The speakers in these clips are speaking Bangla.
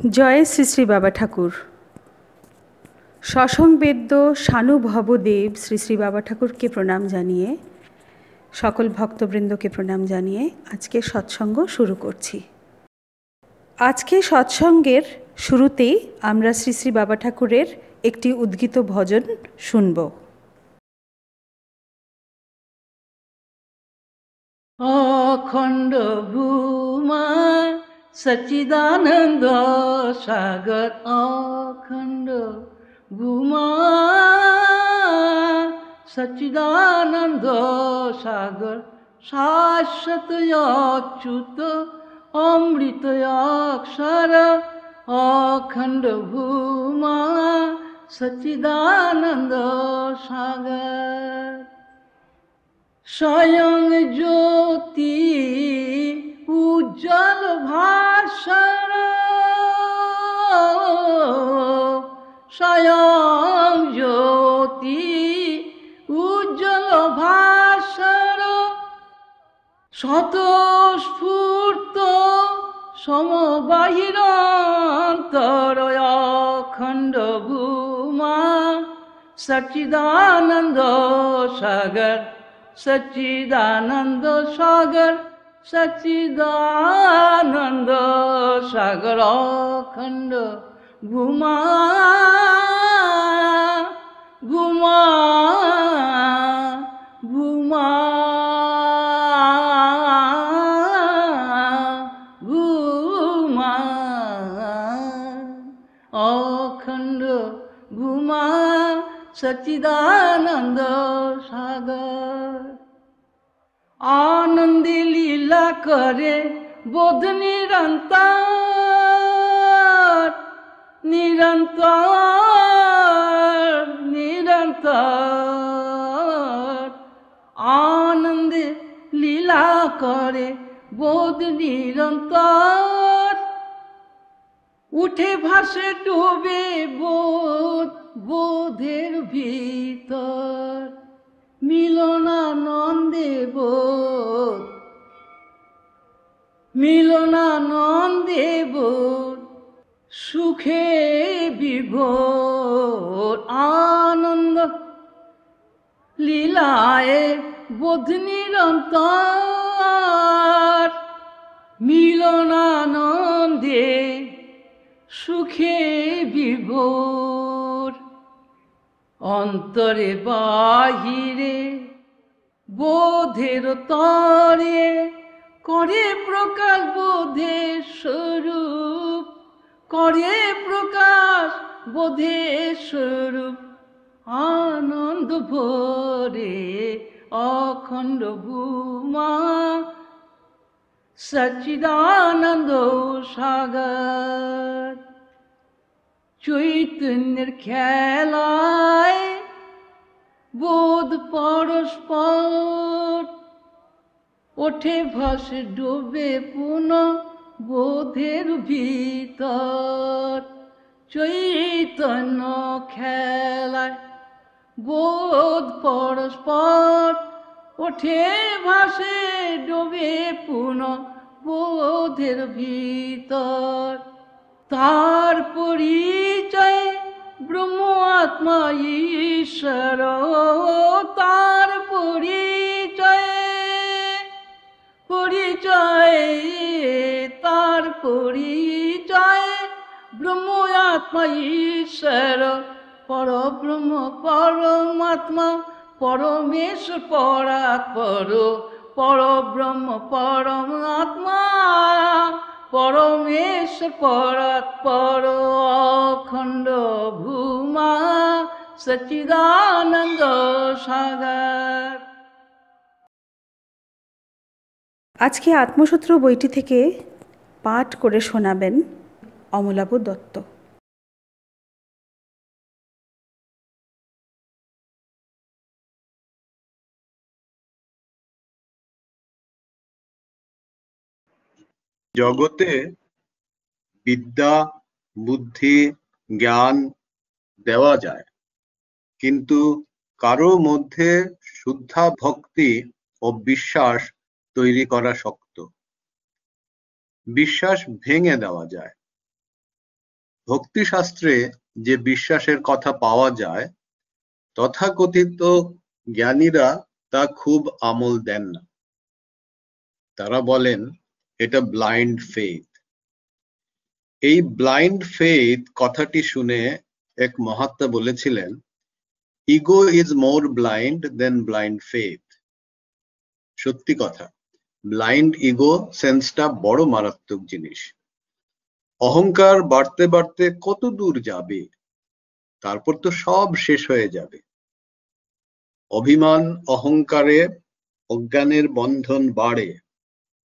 জয় শ্রী শ্রী বাবা ঠাকুর। সসংবেদ্য সানুভবদেব শ্রী শ্রী বাবা ঠাকুরকে প্রণাম জানিয়ে, সকল ভক্তবৃন্দকে প্রণাম জানিয়ে আজকে সৎসঙ্গ শুরু করছি। আজকে সৎসঙ্গের শুরুতেই আমরা শ্রী শ্রী বাবা ঠাকুরের একটি উদ্গীত ভজন শুনব। অখণ্ড ভূমা সচিদানন্দ সাগর অখণ্ড ভূমা সচিদানন্দ সাগর শাশ্বত অচ্যুত অমৃত অক্ষর অখণ্ড ভূমা সচিদানন্দ সাগর স্বয়ং জ্যোতি উজ্জ্বল ভাষণ। স্বয়ং জ্যোতি উজ্জ্বল ভাষণ। স্বতঃস্ফূর্ত সমবাহির অখণ্ড ভূমা সচিদানন্দ সাগর সচিদানন্দ সাগর। সচিদানন্দ সাগর অখণ্ড ভূমা ভূমা ভূমা ভূমা অখণ্ড ভূমা সচিদানন্দ সাগর আনন্দে লীলা করে বোধ নিরন্তর নিরন্তর নিরন্তর। আনন্দে লীলা করে বোধ নিরন্তর, উঠে ভাসে ডুবে বোধ, বোধের ভিতর। মিলনানন্দে বোধ মিলনানন্দে বোধ সুখে বিভোর আনন্দ। লীলায় বোধ নিরন্তর। মিলনানন্দে সুখে বিভোর। অন্তরে বাহিরে বোধের তরে করে প্রকাশ বোধের স্বরূপ, করে প্রকাশ বোধের স্বরূপ। আনন্দ ভরে অখণ্ড ভূমা, সচিদানন্দ সাগর। চৈতন্যের খেলায় বোধ পরস্পর। ওঠে ভাসে ডোবে পুনঃ বোধের ভিতর। চৈতন্য খেলায় বোধ পরস্পর। ওঠে ভাসে ডোবে পুনঃ বোধের ভিতর। তার পরিচয় ব্রহ্ম আত্মা ঈশ্বর তার পরিচয় পরিচয়, তার পরিচয় ব্রহ্ম আত্মা ঈশ্বর, পরব্রহ্ম, পরমাত্মা পরমেশ পরাৎপর পরব্রহ্ম, পরমাত্মা। পরমেশ পরাৎপর অখণ্ড ভূমা সচিদানন্দ সাগর। আজকে আত্মসূত্র বইটি থেকে পাঠ করে শোনাবেন অমলাবু দত্ত। জগতে বিদ্যা, বুদ্ধি, জ্ঞান দেওয়া যায়। কিন্তু কারও মধ্যে শুদ্ধা ভক্তি ও বিশ্বাস তৈরি করা শক্ত। বিশ্বাস ভেঙে দেওয়া যায়। ভক্তিশাস্ত্রে যে বিশ্বাসের কথা পাওয়া যায়, তথাকথিত জ্ঞানীরা তা খুব আমল দেন না। তারা বলেন এটা ব্লাইন্ড ফেথ এই ব্লাইন্ড ফেথ কথাটি শুনে এক মহাত্মা বলেছিলেন ego is more blind than blind faith সত্যি কথা ব্লাইন্ড ইগো সেন্সটা বড় মারাত্মক জিনিস। অহংকার বাড়তে বাড়তে কত দূর যাবে? তারপর তো সব শেষ হয়ে যাবে। অভিমান, অহংকারে অজ্ঞানের বন্ধন বাড়ে।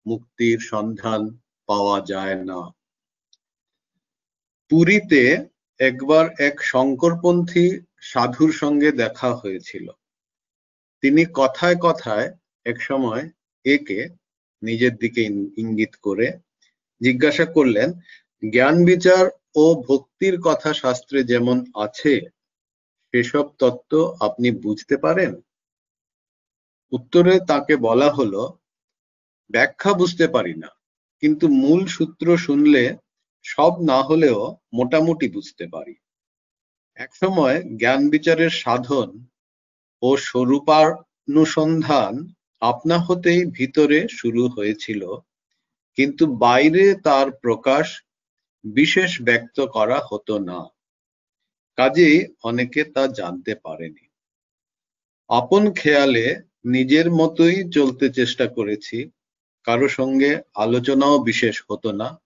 মুক্তির সন্ধান পাওয়া যায় না। পুরীতে একবার এক শঙ্করপন্থী সাধুর সঙ্গে দেখা হয়েছিল। তিনি কথায় কথায় এক সময় একে নিজের দিকে ইঙ্গিত করে জিজ্ঞাসা করলেন, জ্ঞান বিচার ও ভক্তির কথা শাস্ত্রে যেমন আছে, সেসব তত্ত্ব আপনি বুঝতে পারেন? উত্তরে তাকে বলা হলো ব্যাখ্যা বুঝতে পারি না। কিন্তু মূল সূত্র শুনলে সব না হলেও মোটামুটি বুঝতে পারি। একসময় জ্ঞান বিচারের সাধন ও স্বরূপানুসন্ধান আপনা হতেই ভিতরে শুরু হয়েছিল, কিন্তু বাইরে তার প্রকাশ বিশেষ ব্যক্ত করা হতো না। কাজেই অনেকে তা জানতে পারেনি। আপন খেয়ালে নিজের মতোই চলতে চেষ্টা করেছি কারও সঙ্গে আলোচনাও বিশেষ হতো না।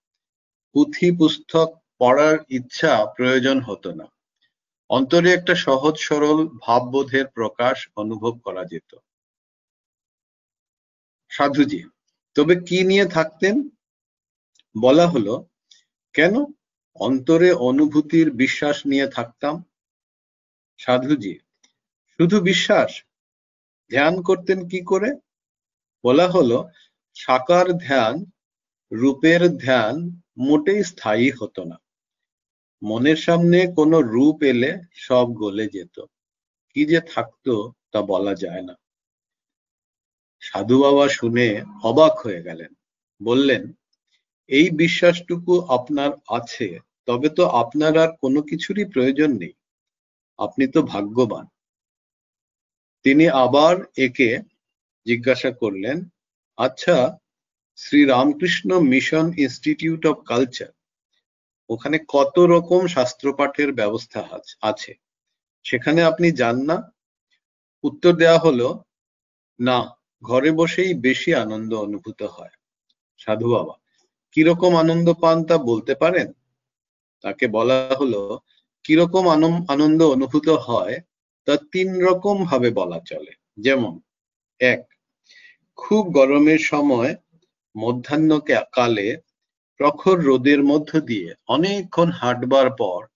পুঁথি পুস্তক পড়ার ইচ্ছা প্রয়োজন হতো না। অন্তরে একটা সহজ সরল ভাববোধের প্রকাশ অনুভব করা যেত। সাধুজি, তবে কি নিয়ে থাকতেন? বলা হলো, কেন অন্তরে অনুভূতির বিশ্বাস নিয়ে থাকতাম? সাধুজি, শুধু বিশ্বাস? ধ্যান করতেন কি করে? বলা হলো সাকার ধ্যান, রূপের ধ্যান মোটেই স্থায়ী হতো না। মনের সামনে কোনো রূপ এলে সব গলে যেত। কি যে থাকতো তা বলা যায় না। সাধু বাবা শুনে অবাক হয়ে গেলেন। বললেন, এই বিশ্বাসটুকু আপনার আছে, তবে তো আপনার আর কোনো কিছুরই প্রয়োজন নেই। আপনি তো ভাগ্যবান। তিনি আবার একে জিজ্ঞাসা করলেন আচ্ছা Shri Ramakrishna mission institute of culture, ওখানে কত রকম শাস্ত্র পাঠের ব্যবস্থা আছে সেখানে আপনি যান না? উত্তর দেয়া হলো, না, ঘরে বসেই বেশি আনন্দ অনুভূত হয়। সাধু বাবা, কীরকম আনন্দ পান তা বলতে পারেন? তাকে বলা হলো, কীরকম আনন্দ অনুভূত হয় তা তিন রকম ভাবে বলা চলে। যেমন, এক খুব গরমের সময় মধ্যাহ্ন কালে প্রখর রোদের মধ্য দিয়ে অনেকক্ষণ হাঁটবার পর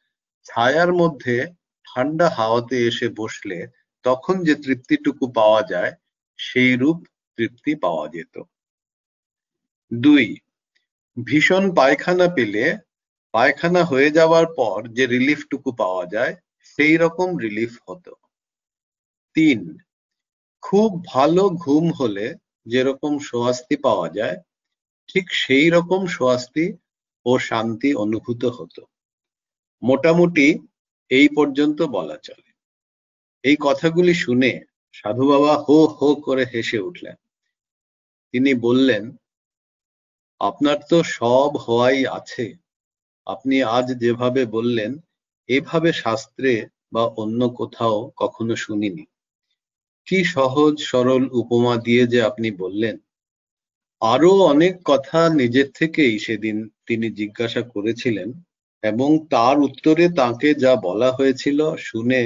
ছায়ার মধ্যে ঠান্ডা হাওয়াতে এসে বসলে তখন যে তৃপ্তিটুকু পাওয়া যায়, সেই রূপ তৃপ্তি পাওয়া যেত। দুই, ভীষণ পায়খানা পেলে পায়খানা হয়ে যাওয়ার পর যে রিলিফটুকু পাওয়া যায়, সেই রকম রিলিফ হতো। তিন, খুব ভালো ঘুম হলে যেরকম স্বস্তি পাওয়া যায়, ঠিক সেই রকম স্বস্তি ও শান্তি অনুভূত হতো। মোটামুটি এই পর্যন্ত বলা চলে। এই কথাগুলি শুনে সাধু বাবা হো হো করে হেসে উঠলেন। তিনি বললেন, আপনার তো সব হওয়াই আছে। আপনি আজ যেভাবে বললেন, এভাবে শাস্ত্রে বা অন্য কোথাও কখনো শুনিনি। কি সহজ সরল উপমা দিয়ে যে আপনি বললেন? আরও অনেক কথা নিজের থেকেই সেদিন তিনি জিজ্ঞাসা করেছিলেন এবং তার উত্তরে তাকে যা বলা হয়েছিল শুনে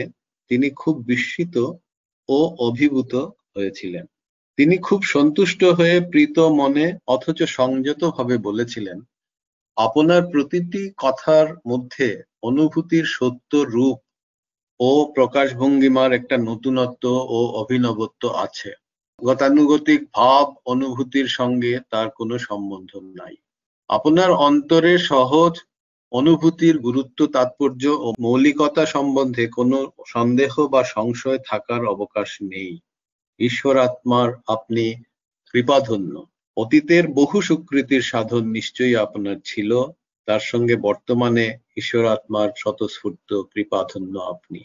তিনি খুব বিস্মিত ও অভিভূত হয়েছিলেন। তিনি খুব সন্তুষ্ট হয়ে প্রীত মনে অথচ সংযত ভাবে বলেছিলেন, আপনার প্রতিটি কথার মধ্যে অনুভূতির সত্য রূপ ও প্রকাশভঙ্গিমার একটা নতুনত্ব ও অভিনবত্ব আছে। গতানুগতিক ভাব অনুভূতির সঙ্গে তার কোনো সম্বন্ধ নাই। আপনার অন্তরে সহজ অনুভূতির গুরুত্ব, তাৎপর্য ও মৌলিকতা সম্বন্ধে কোনো সন্দেহ বা সংশয় থাকার অবকাশ নেই। ঈশ্বর আত্মার আপনি কৃপাধন্য। অতীতের বহু সুকৃতির সাধন নিশ্চয়ই আপনার ছিল। তার সঙ্গে বর্তমানে ঈশ্বর আত্মার স্বতঃস্ফূর্ত কৃপাধন্য আপনি।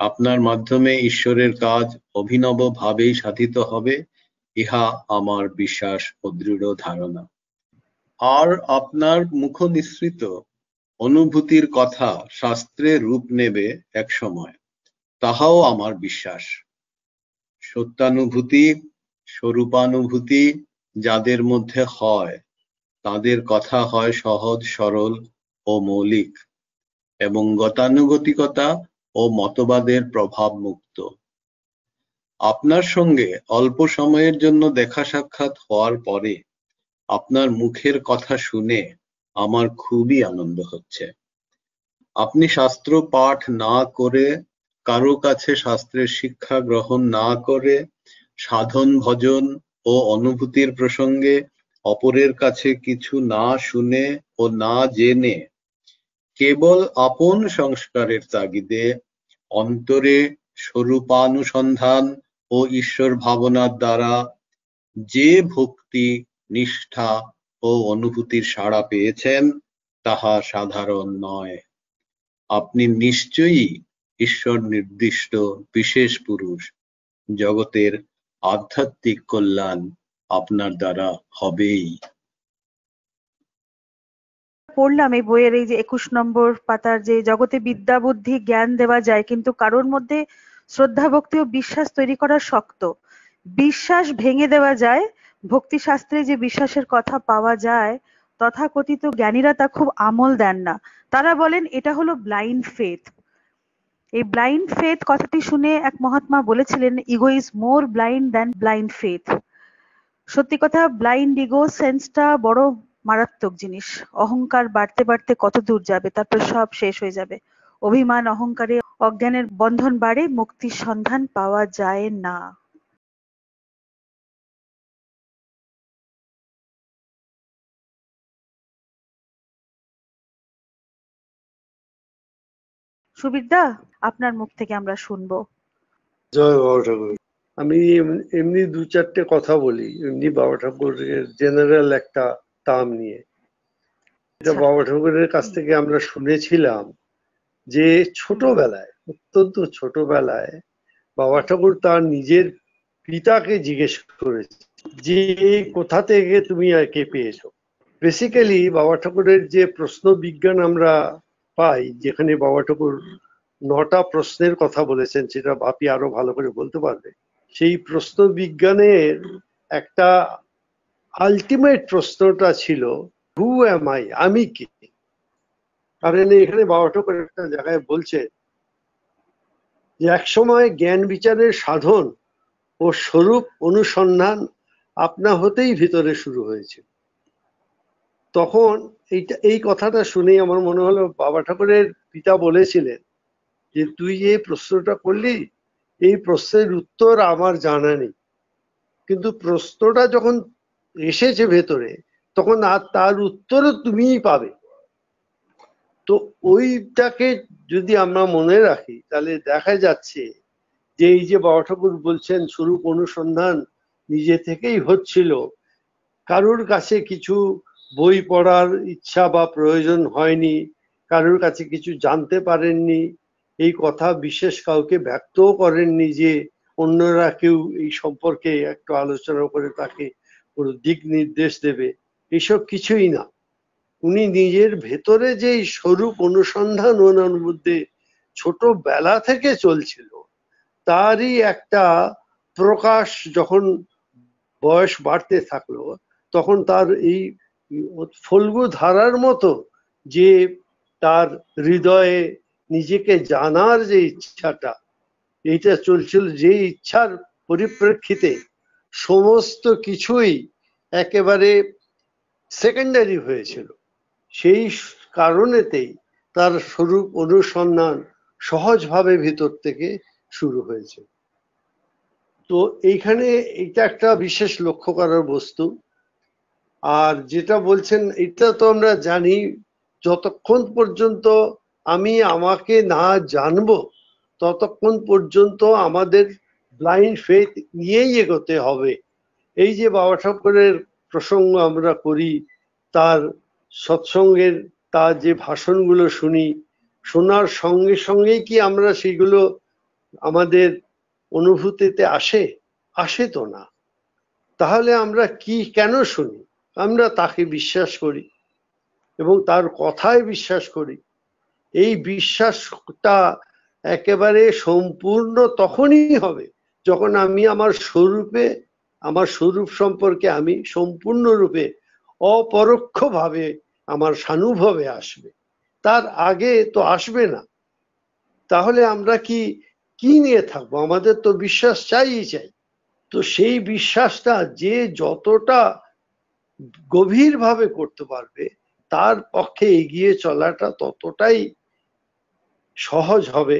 আপনার মাধ্যমে ঈশ্বরের কাজ অভিনব ভাবেই সাধিত হবে, ইহা আমার বিশ্বাস ও দৃঢ় ধারণা। আর আপনার মুখ নিঃসৃত অনুভূতির কথা শাস্ত্রে রূপ নেবে এক সময় তাহাও আমার বিশ্বাস। সত্যানুভূতি, স্বরূপানুভূতি যাদের মধ্যে হয়, তাদের কথা হয় সহজ, সরল ও মৌলিক, এবং গতানুগতিকতা ও মতবাদের প্রভাব মুক্ত। আপনার সঙ্গে অল্প সময়ের জন্য দেখা সাক্ষাৎ হওয়ার পরে আপনার মুখের কথা শুনে আমার খুবই আনন্দ হচ্ছে। আপনি শাস্ত্র পাঠ না করে, কারও কাছে শাস্ত্রের শিক্ষা গ্রহণ না করে, সাধন, ভজন ও অনুভূতির প্রসঙ্গে অপরের কাছে কিছু না শুনে ও না জেনে কেবল আপন সংস্কারের তাগিদে অন্তরে স্বরূপানুসন্ধান ও ঈশ্বর ভাবনার দ্বারা যে ভক্তি, নিষ্ঠা ও অনুভূতির সাড়া পেয়েছেন, তাহা সাধারণ নয়। আপনি নিশ্চয়ই ঈশ্বর নির্দিষ্ট বিশেষ পুরুষ। জগতের আধ্যাত্মিক কল্যাণ আপনার দ্বারা হবেই। পড়লাম এই বইয়ের এই যে একুশ নম্বর পাতার যে জগতে বিদ্যা, বুদ্ধি, জ্ঞান দেওয়া যায়, কিন্তু কারোর মধ্যে শ্রদ্ধা, ভক্তি ও বিশ্বাস তৈরি করা শক্ত। বিশ্বাস ভেঙে দেওয়া যায়, ভক্তি শাস্ত্রে যে বিশ্বাসের কথা পাওয়া যায়, তথাকথিত জ্ঞানীরা তা খুব আমল দেন না। তারা বলেন, এটা হলো ব্লাইন্ড ফেথ এই ব্লাইন্ড ফেথ কথাটি শুনে এক মহাত্মা বলেছিলেন ego is more blind than blind faith সত্যি কথা ব্লাইন্ড ইগো সেন্সটা বড় মারাত্মক জিনিস। অহংকার বাড়তে বাড়তে কত দূর যাবে, তারপর সব শেষ হয়ে যাবে। অভিমান, অহংকারে অজ্ঞানের বন্ধন বাড়ে, মুক্তির সন্ধান পাওয়া যায় না। সুবিরদা, আপনার মুখ থেকে আমরা শুনব। জয় বাবা ঠাকুর। আমি এম- এমনি দু চারটে কথা বলি। এমনি বাবা ঠাকুরের জেনারেল একটা টার্ম নিয়ে। এটা আচ্ছা। বাবা ঠাকুরের কাছ থেকে আমরা শুনেছিলাম যে ছোটবেলায় অত্যন্ত ছোটবেলায় বাবা ঠাকুর তার নিজের পিতাকে জিজ্ঞেস করেছে যে কোথা থেকে তুমি একে পেয়েছ? বেসিক্যালি বাবা ঠাকুরের যে প্রশ্ন বিজ্ঞান আমরা পাই যেখানে বাবা ঠাকুর নটা প্রশ্নের কথা বলেছেন সেটা বাপি আরও ভালো করে বলতে পারবে। সেই প্রশ্ন বিজ্ঞানের একটা আলটিমেট প্রশ্নটা ছিল হু এম আই আমি কি? কারণ এখানে বাবা ঠাকুর একটা জায়গায় বলছে যে একসময় জ্ঞান বিচারের সাধন ও স্বরূপ অনুসন্ধান আপনা হতেই ভিতরে শুরু হয়েছে। তখন এইটা, এই কথাটা শুনেই আমার মনে হলো বাবা ঠাকুরের পিতা বলেছিলেন যে তুই যে প্রশ্নটা করলি, এই প্রশ্নের উত্তর আমার জানা নেই। কিন্তু প্রশ্নটা যখন এসেছে ভেতরে, তখন আর তার উত্তরও তুমিই পাবে। তো ওইটাকে যদি আমরা মনে রাখি, তাহলে দেখা যাচ্ছে যে এই যে বাবা ঠাকুর বলছেন, স্বরূপ অনুসন্ধান নিজে থেকেই হচ্ছিল। কারোর কাছে কিছু বই পড়ার ইচ্ছা বা প্রয়োজন হয়নি, কারোর কাছে কিছু জানতে পারেননি, এই কথা বিশেষ কাউকে ব্যক্তও করেননি যে অন্যরা কেউ এই সম্পর্কে একটু আলোচনা করে তাকে কোনো দিক নির্দেশ দেবে, এসব কিছুই না। উনি নিজের ভেতরে যে স্বরূপ অনুসন্ধান ওনার মধ্যে ছোটবেলা থেকে চলছিল, তারই একটা প্রকাশ যখন বয়স বাড়তে থাকল, তখন তার এই ফলগু ধারার মতো যে তার হৃদয়ে নিজেকে জানার যে ইচ্ছাটা, এইটা চলছিল যে ইচ্ছার পরিপ্রেক্ষিতে সমস্ত কিছুই একেবারে সেকেন্ডারি হয়েছিল। সেই কারণেতেই তার স্বরূপ অনুসন্ধান সহজভাবে ভিতর থেকে শুরু হয়েছে। তো এইখানে এটা একটা বিশেষ লক্ষ্য করার বস্তু। আর যেটা বলছেন, এটা তো আমরা জানি, যতক্ষণ পর্যন্ত আমি আমাকে না জানব, ততক্ষণ পর্যন্ত আমাদের ব্লাইন্ড ফেথ নিয়েই এগোতে হবে। এই যে বাবা ঠাকুরের প্রসঙ্গ আমরা করি, তার সৎসঙ্গের, তার যে ভাষণগুলো শুনি, শোনার সঙ্গে সঙ্গেই কি আমরা সেগুলো আমাদের অনুভূতিতে আসে? আসে তো না। তাহলে আমরা কি কেন শুনি? আমরা তাকে বিশ্বাস করি এবং তার কথায় বিশ্বাস করি। এই বিশ্বাসটা একেবারে সম্পূর্ণ তখনই হবে যখন আমি আমার স্বরূপে, আমার স্বরূপ সম্পর্কে আমি সম্পূর্ণরূপে অপরোক্ষভাবে আমার সানুভবে আসবে, তার আগে তো আসবে না। তাহলে আমরা কি কি নিয়ে থাকব? আমাদের তো বিশ্বাস চাইই চাই। তো সেই বিশ্বাসটা যে যতটা গভীরভাবে করতে পারবে, তার পক্ষে এগিয়ে চলাটা ততটাই সহজ হবে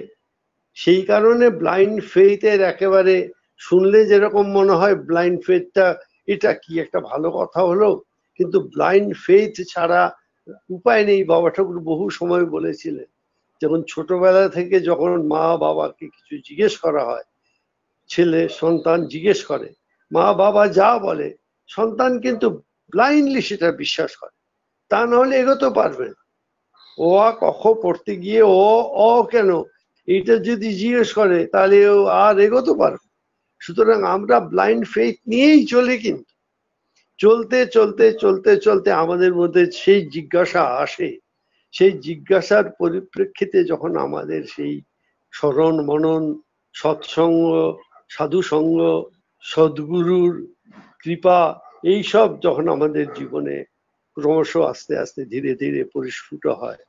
সেই কারণে ব্লাইন্ড ফেইথের একেবারে শুনলে যেরকম মনে হয় ব্লাইন্ড ফেথটা এটা কি একটা ভালো কথা হলো? কিন্তু ব্লাইন্ড ফেইথ ছাড়া উপায় নেই। বাবা ঠাকুর বহু সময় বলেছিলেন যেমন ছোটবেলা থেকে যখন মা বাবাকে কিছু জিজ্ঞেস করা হয়, ছেলে, সন্তান জিজ্ঞেস করে, মা বাবা যা বলে, সন্তান কিন্তু ব্লাইন্ডলি সেটা বিশ্বাস করে। তা নাহলে এগোতে পারবে না। ও আ কখ পড়তে গিয়ে ও অ কেন? এটা যদি জিজ্ঞেস করে, তাহলে ও আর এগোতে পারবে সুতরাং আমরা ব্লাইন্ড ফেথ নিয়েই চলি কিন্তু। চলতে চলতে চলতে চলতে আমাদের মধ্যে সেই জিজ্ঞাসা আসে। সেই জিজ্ঞাসার পরিপ্রেক্ষিতে যখন আমাদের সেই স্মরণ, মনন, সৎসঙ্গ, সাধুসঙ্গ, সদ্গুরুর কৃপা, এই সব যখন আমাদের জীবনে ক্রমশ আস্তে আস্তে ধীরে ধীরে পরিস্ফুট হয়,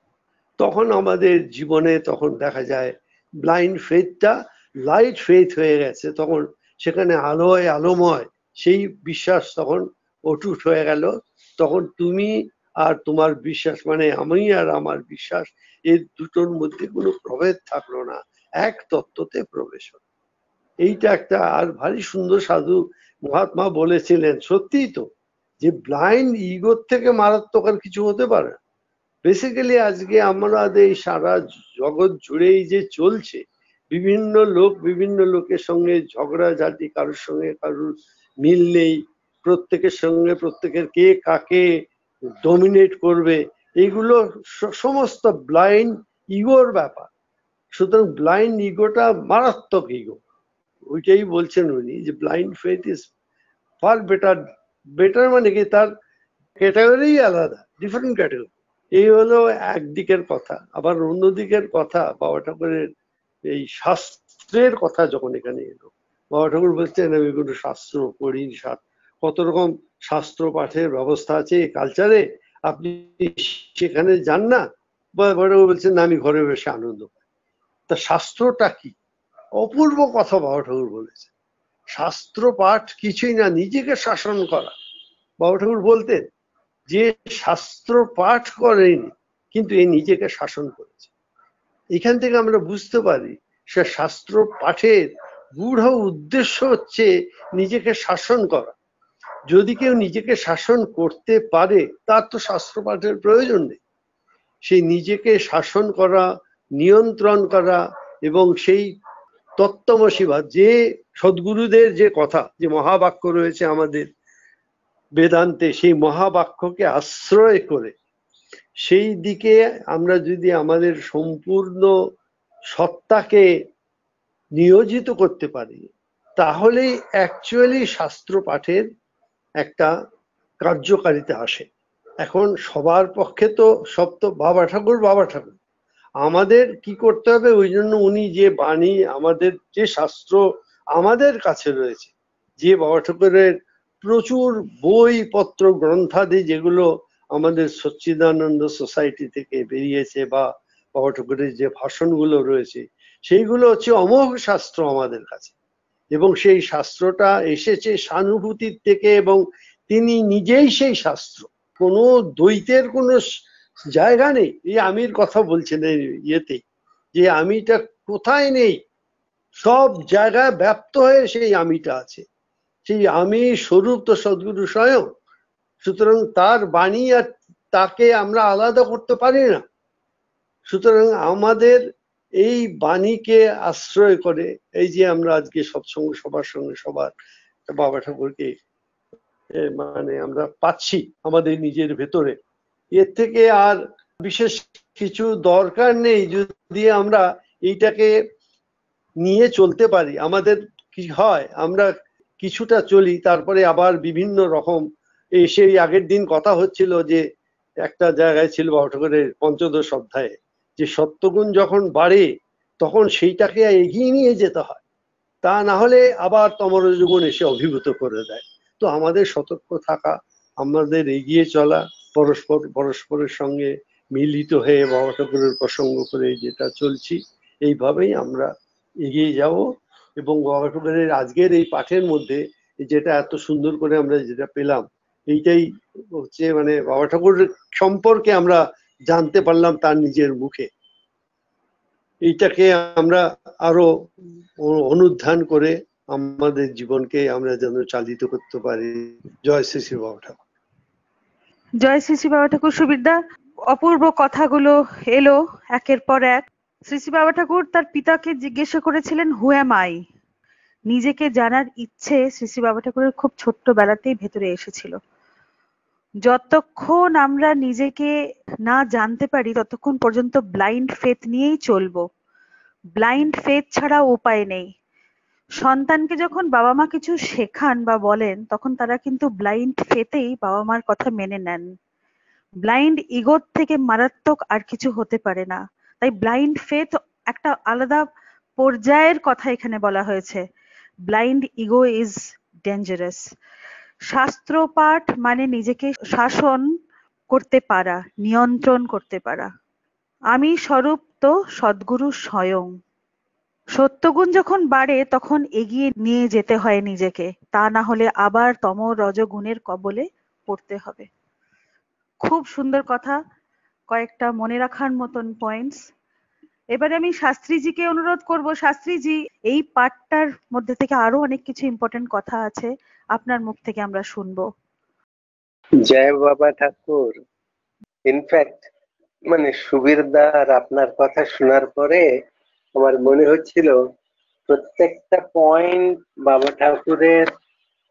তখন আমাদের জীবনে তখন দেখা যায় ব্লাইন্ড ফেথটা লাইট ফেথ হয়ে গেছে। তখন সেখানে আলোয় আলোময় সেই বিশ্বাস তখন অটুট হয়ে গেল। তখন তুমি আর তোমার বিশ্বাস মানে আমি আর আমার বিশ্বাস, এর দুটোর মধ্যে কোনো প্রভেদ থাকল না। এক তত্ত্বতে প্রবেশ হলো। এইটা একটা আর ভারী সুন্দর সাধু মহাত্মা বলেছিলেন, সত্যিই তো, যে ব্লাইন্ড ইগোর থেকে মারাত্মক আর কিছু হতে পারে বেসিক্যালি আজকে আমাদের এই সারা জগৎ জুড়েই যে চলছে, বিভিন্ন লোক বিভিন্ন লোকের সঙ্গে ঝগড়া ঝাঁটি, কারোর সঙ্গে কারোর মিল নেই, প্রত্যেকের সঙ্গে প্রত্যেকের কে কাকে ডমিনেট করবে এইগুলো সমস্ত ব্লাইন্ড ইগোর ব্যাপার। সুতরাং ব্লাইন্ড ইগোটা মারাত্মক ইগো ওইটাই বলছেন উনি যে blind faith is far better better মানে কি তার ক্যাটাগরি আলাদা ডিফারেন্ট ক্যাটাগরি এই হলো একদিকের কথা। আবার অন্যদিকের কথা, বাবা ঠাকুরের এই শাস্ত্রের কথা যখন এখানে এলো। বাবা ঠাকুর বলছেন, আমি কোনো শাস্ত্র পড়ি কত রকম শাস্ত্র পাঠের ব্যবস্থা আছে কালচারে আপনি সেখানে যান না? বাবা ঠাকুর বলছেন আমি ঘরে বসে আনন্দ পাই। তা শাস্ত্রটা কি? অপূর্ব কথা বাবা ঠাকুর বলেছে শাস্ত্র পাঠ কিছুই না, নিজেকে শাসন করা। বাবা ঠাকুর বলতেন যে শাস্ত্র পাঠ করেনি, কিন্তু এই নিজেকে শাসন করেছে। এখান থেকে আমরা বুঝতে পারি, সে শাস্ত্র পাঠের গূঢ় উদ্দেশ্য হচ্ছে নিজেকে শাসন করা। যদি কেউ নিজেকে শাসন করতে পারে, তার তো শাস্ত্র পাঠের প্রয়োজন নেই। সেই নিজেকে শাসন করা, নিয়ন্ত্রণ করা এবং সেই তত্ত্বমশিবা যে সদ্গুরুদের যে কথা, যে মহাবাক্য রয়েছে আমাদের বেদান্তে সেই মহাবাক্যকে আশ্রয় করে, সেই দিকে আমরা যদি আমাদের সম্পূর্ণ সত্তাকে নিয়োজিত করতে পারি, তাহলেই অ্যাকচুয়ালি শাস্ত্র পাঠের একটা কার্যকারিতা আসে। এখন সবার পক্ষে তো সব তো বাবা ঠাকুর বাবা ঠাকুর। আমাদের কি করতে হবে? ওই জন্য উনি যে বাণী, আমাদের যে শাস্ত্র আমাদের কাছে রয়েছে, যে বাবা ঠাকুরের প্রচুর বই পত্র গ্রন্থাদি যেগুলো আমাদের সচ্চিদানন্দ সোসাইটি থেকে বেরিয়েছে বা বাবা ঠাকুরের যে ভাষণগুলো রয়েছে, সেইগুলো হচ্ছে অমোঘ শাস্ত্র আমাদের কাছে। এবং সেই শাস্ত্রটা এসেছে সানুভূতির থেকে এবং তিনি নিজেই সেই শাস্ত্র। কোনো দ্বৈতের কোনো জায়গা নেই। এই আমির কথা বলছেন ইয়েতে যে আমিটা কোথায় নেই? সব জায়গায় ব্যপ্ত হয়ে সেই আমিটা আছে। সেই আমি স্বরূপ তো সদ্গুরু স্বয়ং, সুতরাং তার বাণী আর তাকে আমরা আলাদা করতে পারি না। সুতরাং আমাদের এই বাণীকে আশ্রয় করে, এই যে আমরা আজকে সৎসঙ্গ সবার সঙ্গে সবার, বাবা ঠাকুরকে মানে আমরা পাচ্ছি আমাদের নিজের ভেতরে। এর থেকে আর বিশেষ কিছু দরকার নেই যদি আমরা এইটাকে নিয়ে চলতে পারি। আমাদের কি হয়, আমরা কিছুটা চলি, তারপরে আবার বিভিন্ন রকম, এই সেই আগের দিন কথা হচ্ছিল যে একটা জায়গায় ছিল বাবুঠাকুরের পঞ্চদশ অধ্যায়ে, যে সত্যগুণ যখন বাড়ে, তখন সেইটাকে এগিয়ে নিয়ে যেতে হয়। তা না হলে আবার তমরজগুণ এসে অভিভূত করে দেয়। তো আমাদের সতর্ক থাকা, আমাদের এগিয়ে চলা, পরস্পর, পরস্পরের সঙ্গে মিলিত হয়ে বাবা ঠাকুরের প্রসঙ্গ করে যেটা চলছি, এইভাবেই আমরা এগিয়ে যাব। এবং বাবা ঠাকুরের আজকের এই পাঠের মধ্যে যেটা এত সুন্দর করে আমরা যেটা পেলাম, এইটাই হচ্ছে মানে বাবা ঠাকুর সম্পর্কে আমরা জানতে পারলাম তার নিজের মুখে। এইটাকে আমরা আরও অনুধান করে আমাদের জীবনকে আমরা যেন চালিত করতে পারি। জয় শ্রী শ্রী বাবা ঠাকুর। জয় শ্রী শ্রী বাবা ঠাকুর। সুবিদ্যা, অপূর্ব কথাগুলো এলো একের পর এক। শ্রী শ্রী বাবা ঠাকুর তার পিতাকে জিজ্ঞাসা করেছিলেন হু এম আই নিজেকে জানার ইচ্ছে শ্রী শ্রী বাবা ঠাকুরের খুব ছোট্ট বেলাতেই ভেতরে এসেছিল। যতক্ষণ আমরা নিজেকে না জানতে পারি, ততক্ষণ পর্যন্ত ব্লাইন্ড ফেথ নিয়েই চলবো। ব্লাইন্ড ফেথ ছাড়া উপায় নেই। সন্তানকে যখন বাবা মা কিছু শেখান বা বলেন, তখন তারা কিন্তু ব্লাইন্ড ফেতেই বাবা মার কথা মেনে নেন। ব্লাইন্ড ইগোর থেকে মারাত্মক আর কিছু হতে পারে না। তাই ব্লাইন্ড ফেথ একটা আলাদা পর্যায়ের কথা এখানে বলা হয়েছে। ব্লাইন্ড ইগো ইজ ডেঞ্জারাস শাস্ত্র পাঠ মানে নিজেকে শাসন করতে পারা, নিয়ন্ত্রণ করতে পারা। আমি স্বরূপ তো সদ্গুরু স্বয়ং। সত্যগুণ যখন বাড়ে, তখন এগিয়ে নিয়ে যেতে হয় নিজেকে। তা না হলে আবার তম রজগুণের কবলে পড়তে হবে। খুব সুন্দর কথা। কয়েকটা মনে রাখার মতন পয়েন্টস এবারে আমি শাস্ত্রীজিকে অনুরোধ করব। শাস্ত্রীজি, এই পাঠটার মধ্যে থেকে আরও অনেক কিছু ইম্পর্টেন্ট কথা আছে, আপনার মুখ থেকে আমরা শুনব। জয় বাবা ঠাকুর। ইনফ্যাক্ট মানে সুবীরদার আপনার কথা শোনার পরে আমার মনে হচ্ছিল, প্রত্যেকটা পয়েন্ট বাবা ঠাকুরের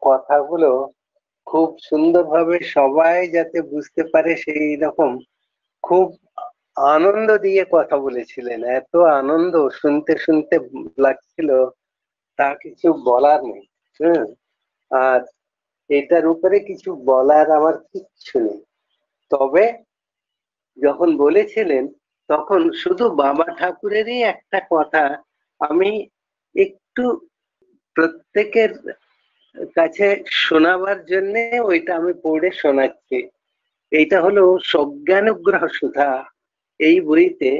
কথাগুলো খুব সুন্দরভাবে সবাই যাতে বুঝতে পারে সেই রকম খুব আনন্দ দিয়ে কথা বলেছিলেন। এত আনন্দ শুনতে শুনতে লাগছিল, তা কিছু বলার নেই। আর এটার উপরে কিছু বলার আমার কিচ্ছু নেই। তবে যখন বলেছিলেন, তখন শুধু বাবা ঠাকুরেরই একটা কথা আমি একটু প্রত্যেকের কাছে শোনাবার জন্য ওইটা আমি পড়ে শোনাচ্ছি। এইটা হলো সজ্ঞানুগ্রহ সুধা। এই বইতে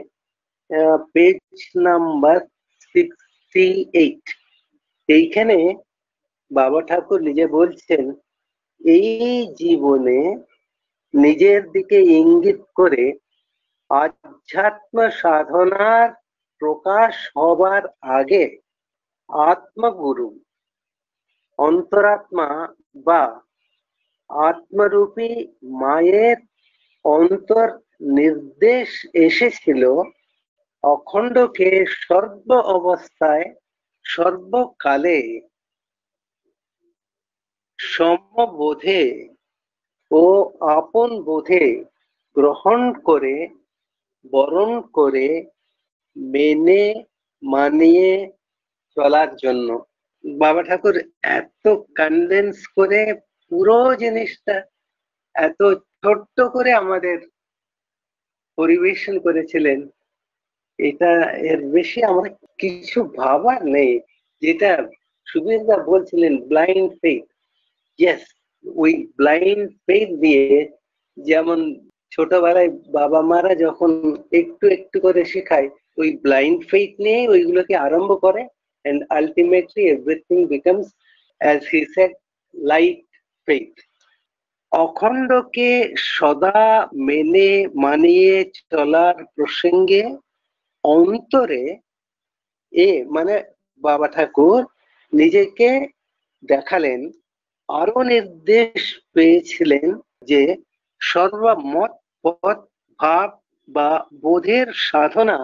পেজ নাম্বার সিক্সটি এইট এইখানে বাবা ঠাকুর নিজে বলছেন, এই জীবনে নিজের দিকে ইঙ্গিত করে আধ্যাত্ম সাধনার প্রকাশ হবার আগে আত্মগুরু, অন্তরাত্মা বা আত্মরূপী মায়ের অন্তর নির্দেশ এসেছিল অখণ্ডকে সর্ব অবস্থায়, সর্বকালে সমবোধে ও আপন বোধে গ্রহণ করে, বরণ করে, মেনে, মানিয়ে চলার জন্য। বাবা ঠাকুর এত কনডেন্স করে পুরো জিনিসটা এত ছোট্ট করে আমাদের পরিবেশন করেছিলেন, এটা এর বেশি আমরা কিছু ভাবার নেই। যেটা সুবীরদা বলছিলেন ব্লাইন্ড ফেথ ইয়েস ওই ব্লাইন্ড ফেথ দিয়ে যেমন ছোটবেলায় বাবা মারা যখন একটু একটু করে শেখায়, ওই ব্লাইন্ড ফেথ নিয়ে ওইগুলোকে আরম্ভ করে। And ultimately everything becomes as he said, light faith অখণ্ডকে সদা মেনে মানিয়ে চলার প্রসঙ্গে অন্তরে এ মানে বাবা ঠাকুর নিজেকে দেখালেন, আরও নির্দেশ পেয়েছিলেন যে সর্বমত পথ, ভাব বা বোধের সাধনা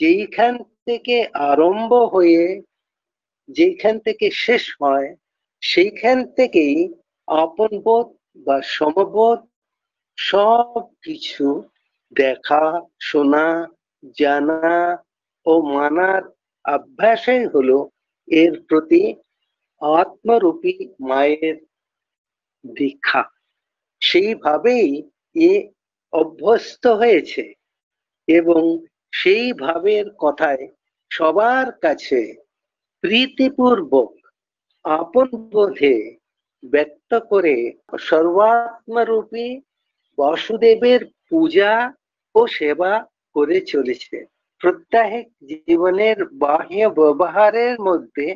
যেইখান থেকে আরম্ভ হয়ে যেখান থেকে শেষ হয়, সেইখান থেকেই আপন বোধ বা সমবোধ সব কিছু দেখা, শোনা, জানা ও মানার অভ্যাসই হলো এর প্রতি আত্মরূপী মায়ের দীক্ষা। সেইভাবেই এ অভ্যস্ত হয়েছে এবং সেই ভাবের কথায় সবার কাছে প্রীতিপূর্বক, আপন বোধে ব্যক্ত করে সর্বাত্মরূপী বাসুদেবের পূজা ও সেবা করে চলেছে। প্রত্যাহিক জীবনের বাহ্য ব্যবহারের মধ্যে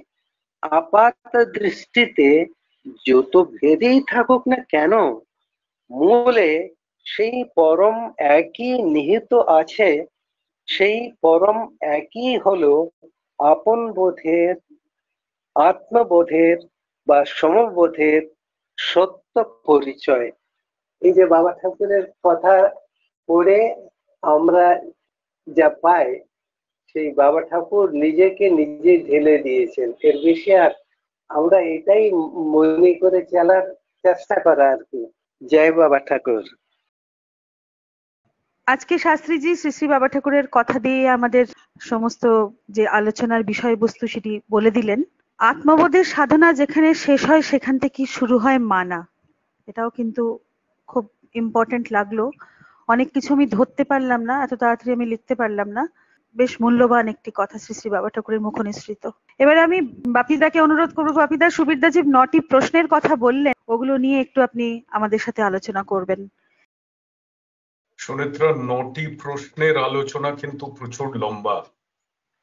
আপাত দৃষ্টিতে যত ভেদেই থাকুক না কেন, মূলে সেই পরম একই নিহিত আছে, সেই পরম একই হলো আপন বোধের, আত্মবোধের বা সমবোধের সত্য পরিচয়। এই যে বাবা ঠাকুরের কথা পড়ে আমরা যা পাই, সেই বাবা ঠাকুর নিজেকে নিজে ঢেলে দিয়েছেন। এর বেশি আর আমরা এটাই মনে করে চালার চেষ্টা করা আর কি। জয় বাবা ঠাকুর। আজকে শাস্ত্রীজি শ্রী শ্রী বাবা ঠাকুরের কথা দিয়ে আমাদের সমস্ত যে আলোচনার বিষয়বস্তু সেটি বলে দিলেন। আত্মবোধের সাধনা যেখানে শেষ হয়, সেখান থেকে শুরু হয় মানা। এটাও কিন্তু খুব ইম্পর্টেন্ট লাগল। অনেক কিছু আমি ধরতে পারলাম না, এত তাড়াতাড়ি আমি লিখতে পারলাম না। বেশ মূল্যবান একটি কথা শ্রী শ্রী বাবা ঠাকুরের মুখ নিঃসৃত এবার আমি বাপিদাকে অনুরোধ করব, বাপিদা সুবিরদা যে নটি প্রশ্নের কথা বললেন, ওগুলো নিয়ে একটু আপনি আমাদের সাথে আলোচনা করবেন। সুনেত্রা, নটি প্রশ্নের আলোচনা কিন্তু প্রচুর লম্বা।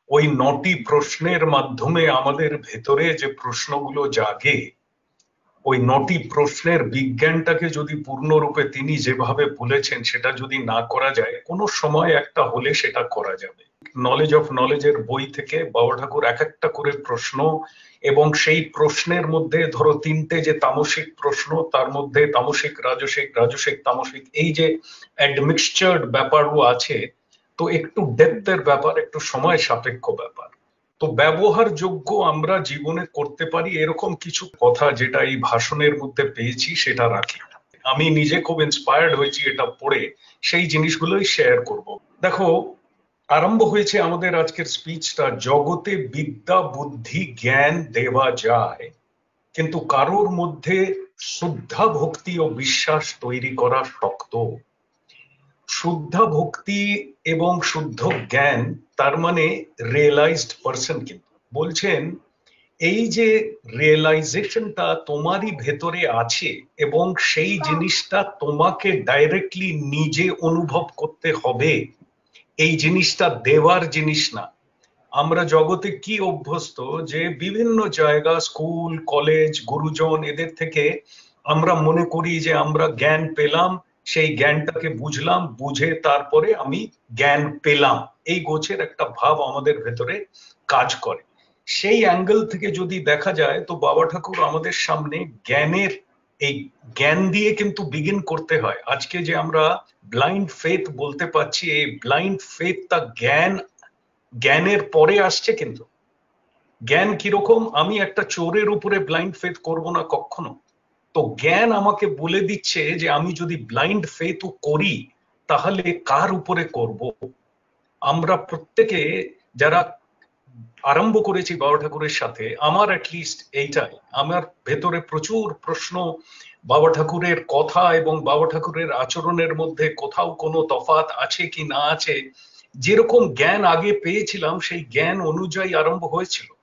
ওই নটি প্রশ্নের মাধ্যমে আমাদের ভেতরে যে প্রশ্নগুলো জাগে, ওই নটি প্রশ্নের বিজ্ঞানটাকে যদি পূর্ণরূপে তিনি যেভাবে বলেছেন সেটা যদি না করা যায়, কোনো সময় একটা হলে সেটা করা যাবে। নলেজ অফ নলেজের বই থেকে বাবা ঠাকুর এক একটা করে প্রশ্ন এবং সেই প্রশ্নের মধ্যে ধরো তিনটে যে তামসিক প্রশ্ন, তার মধ্যে তামসিক, রাজসিক রাজসিক, তামসিক, এই যে অ্যাডমিক্সচার্ড ব্যাপারও আছে তো একটু ডেপথের ব্যাপার, একটু সময় সাপেক্ষ ব্যাপার। তো ব্যবহারযোগ্য আমরা জীবনে করতে পারি এরকম কিছু কথা যেটা এই ভাষণের মধ্যে পেয়েছি, সেটা রাখি। আমি নিজে খুব ইন্সপায়ার্ড হয়েছি এটা পড়ে, সেই জিনিসগুলোই শেয়ার করব। দেখো, আরম্ভ হয়েছে আমাদের আজকের স্পিচটা জগতে বিদ্যা, বুদ্ধি, জ্ঞান দেওয়া যায়, কিন্তু কারোর মধ্যে শুদ্ধা ভক্তি ও বিশ্বাস তৈরি করা শক্ত। শুদ্ধা ভক্তি এবং শুদ্ধ জ্ঞান, তার মানে রিয়েলাইজড পার্সন কিন্তু। বলছেন, এই যে রিয়েলাইজেশনটা তোমারই ভেতরে আছে এবং সেই জিনিসটা তোমাকে ডাইরেক্টলি নিজে অনুভব করতে হবে, এই জিনিসটা দেওয়ার জিনিস না। আমরা জগতে কি অভ্যস্ত যে বিভিন্ন জায়গা স্কুল কলেজ গুরুজন এদের থেকে আমরা মনে করি যে আমরা জ্ঞান পেলাম সেই জ্ঞানটাকে বুঝলাম, বুঝে তারপরে আমি জ্ঞান পেলাম। এই গোছের একটা ভাব আমাদের ভেতরে কাজ করে। সেই অ্যাঙ্গেল থেকে যদি দেখা যায়, তো বাবা ঠাকুর আমাদের সামনে জ্ঞানের এই জ্ঞান দিয়ে কিন্তু বিগিন করতে হয়। আজকে যে আমরা ব্লাইন্ড ফেথ বলতে পারছি, এই ব্লাইন্ড ফেথ তা জ্ঞান, জ্ঞানের পরে আসছে কিন্তু। জ্ঞান কীরকম? আমি একটা চোরের উপরে ব্লাইন্ড ফেথ করব না কখনো? তো জ্ঞান আমাকে বলে দিচ্ছে যে আমি যদি ব্লাইন্ড ফেথ করি, তাহলে কার উপরে করব? আমরা প্রত্যেকে যারা আরম্ভ করেছি বাবা ঠাকুরের সাথে, আমার অ্যাটলিস্ট এইটাই। আমার ভেতরে প্রচুর প্রশ্ন, বাবা ঠাকুরের কথা এবং বাবা ঠাকুরের আচরণের মধ্যে কোথাও কোনো তফাত আছে কি না আছে, যেরকম জ্ঞান আগে পেয়েছিলাম, সেই জ্ঞান অনুযায়ী আরম্ভ হয়েছিল।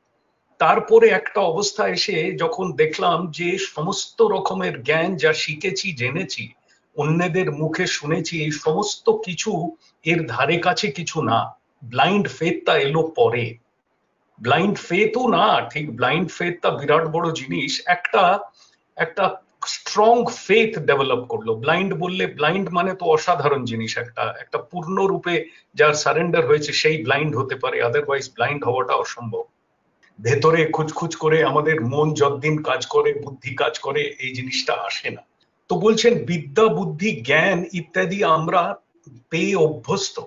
তারপরে একটা অবস্থা এসে যখন দেখলাম যে সমস্ত রকমের জ্ঞান যা শিখেছি, জেনেছি, অন্যদের মুখে শুনেছি, এই সমস্ত কিছু এর ধারে কাছে কিছু না। ব্লাইন্ড ফেথটা এলো পরে। ব্লাইন্ড ফেথও না, ঠিক ব্লাইন্ড ফেথটা বিরাট বড় জিনিস। একটা একটা স্ট্রং ফেথ ডেভেলপ করল। ব্লাইন্ড বললে ব্লাইন্ড মানে তো অসাধারণ জিনিস একটা। একটা পূর্ণরূপে যার সারেন্ডার হয়েছে, সেই ব্লাইন্ড হতে পারে। আদারওয়াইজ ব্লাইন্ড হওয়াটা অসম্ভব। ভেতরে খুঁজখুজ করে আমাদের মন যতদিন কাজ করে, বুদ্ধি কাজ করে, এই জিনিসটা আসে না। তো বলছেন, বিদ্যা, বুদ্ধি, জ্ঞান ইত্যাদি আমরা পেয়ে অভ্যস্ত।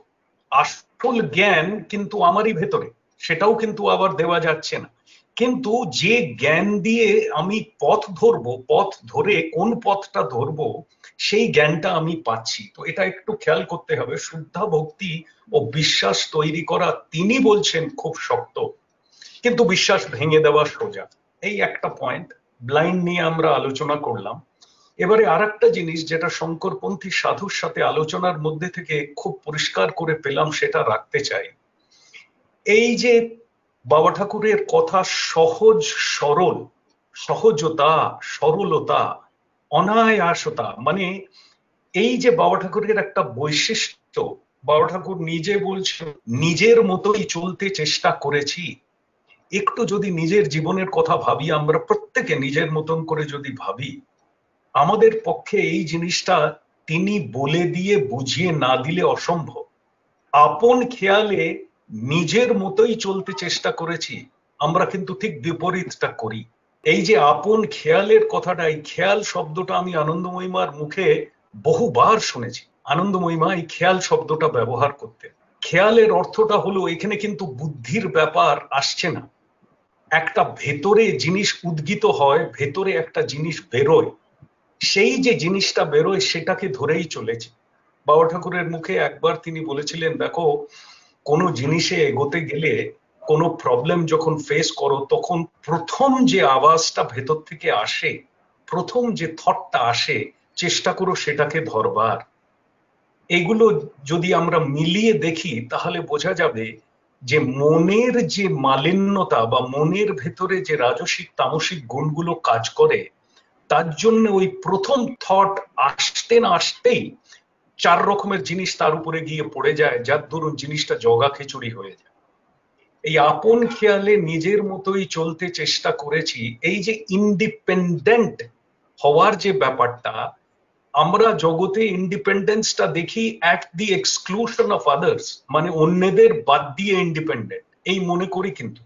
আসল জ্ঞান কিন্তু আমারই ভেতরে, সেটাও কিন্তু আবার দেওয়া যাচ্ছে না। কিন্তু যে জ্ঞান দিয়ে আমি পথ ধরবো, পথ ধরে কোন পথটা ধরবো, সেই জ্ঞানটা আমি পাচ্ছি। তো এটা একটু খেয়াল করতে হবে। শুদ্ধা ভক্তি ও বিশ্বাস তৈরি করা, তিনি বলছেন, খুব শক্ত। কিন্তু বিশ্বাস ভেঙে দেওয়া সোজা। এই একটা পয়েন্ট ব্লাইন্ড নিয়ে আমরা আলোচনা করলাম। এবারে আর একটা জিনিস যেটা শঙ্করপন্থী সাধুর সাথে আলোচনার মধ্যে থেকে খুব পরিষ্কার করে পেলাম, সেটা রাখতে চাই। এই যে বাবা ঠাকুরের কথা সহজ সরল, সহজতা, সরলতা, অনায়াসতা মানে এই যে বাবা ঠাকুরের একটা বৈশিষ্ট্য, বাবা ঠাকুর নিজে বলছেন, নিজের মতোই চলতে চেষ্টা করেছি একটু যদি নিজের জীবনের কথা ভাবি, আমরা প্রত্যেকে নিজের মতন করে যদি ভাবি, আমাদের পক্ষে এই জিনিসটা তিনি বলে দিয়ে বুঝিয়ে না দিলে অসম্ভব। আপন খেয়ালে নিজের মতোই চলতে চেষ্টা করেছি, আমরা কিন্তু ঠিক বিপরীতটা করি। এই যে আপন খেয়ালের কথাটা, এই খেয়াল শব্দটা আমি আনন্দময়ীমার মুখে বহুবার শুনেছি। আনন্দময়ীমা, এই খেয়াল শব্দটা ব্যবহার করতে খেয়ালের অর্থটা হলো, এখানে কিন্তু বুদ্ধির ব্যাপার আসছে না। একটা ভেতরে জিনিস উদ্গিত হয়, ভেতরে একটা জিনিস বেরোয়। সেই যে জিনিসটা বেরোয়, সেটাকে ধরেই চলেছে। বাবা ঠাকুরের মুখে একবার তিনি বলেছিলেন, দেখো, কোনো জিনিসে এগোতে গেলে, কোনো প্রবলেম যখন ফেস করো, তখন প্রথম যে আওয়াজটা ভেতর থেকে আসে, প্রথম যে থটটা আসে, চেষ্টা করো সেটাকে ধরবার। এগুলো যদি আমরা মিলিয়ে দেখি, তাহলে বোঝা যাবে যে মনের যে মালিন্যতা বা মনের ভেতরে যে রাজসিক, তামসিক গুণগুলো কাজ করে, তার জন্য ওই প্রথম থট আসতে না আসতেই চার রকমের জিনিস তার উপরে গিয়ে পড়ে যায়, যার ধরুন জিনিসটা জগা খিচুড়ি হয়ে যায়। এই আপন খেয়ালে নিজের মতোই চলতে চেষ্টা করেছি, এই যে ইন্ডিপেন্ডেন্ট হওয়ার যে ব্যাপারটা আমরা জগতে ইন্ডিপেন্ডেন্সটা দেখি at the exclusion of others মানে অন্যদের বাদ দিয়ে ইন্ডিপেন্ডেন্ট এই মনে করি কিন্তু।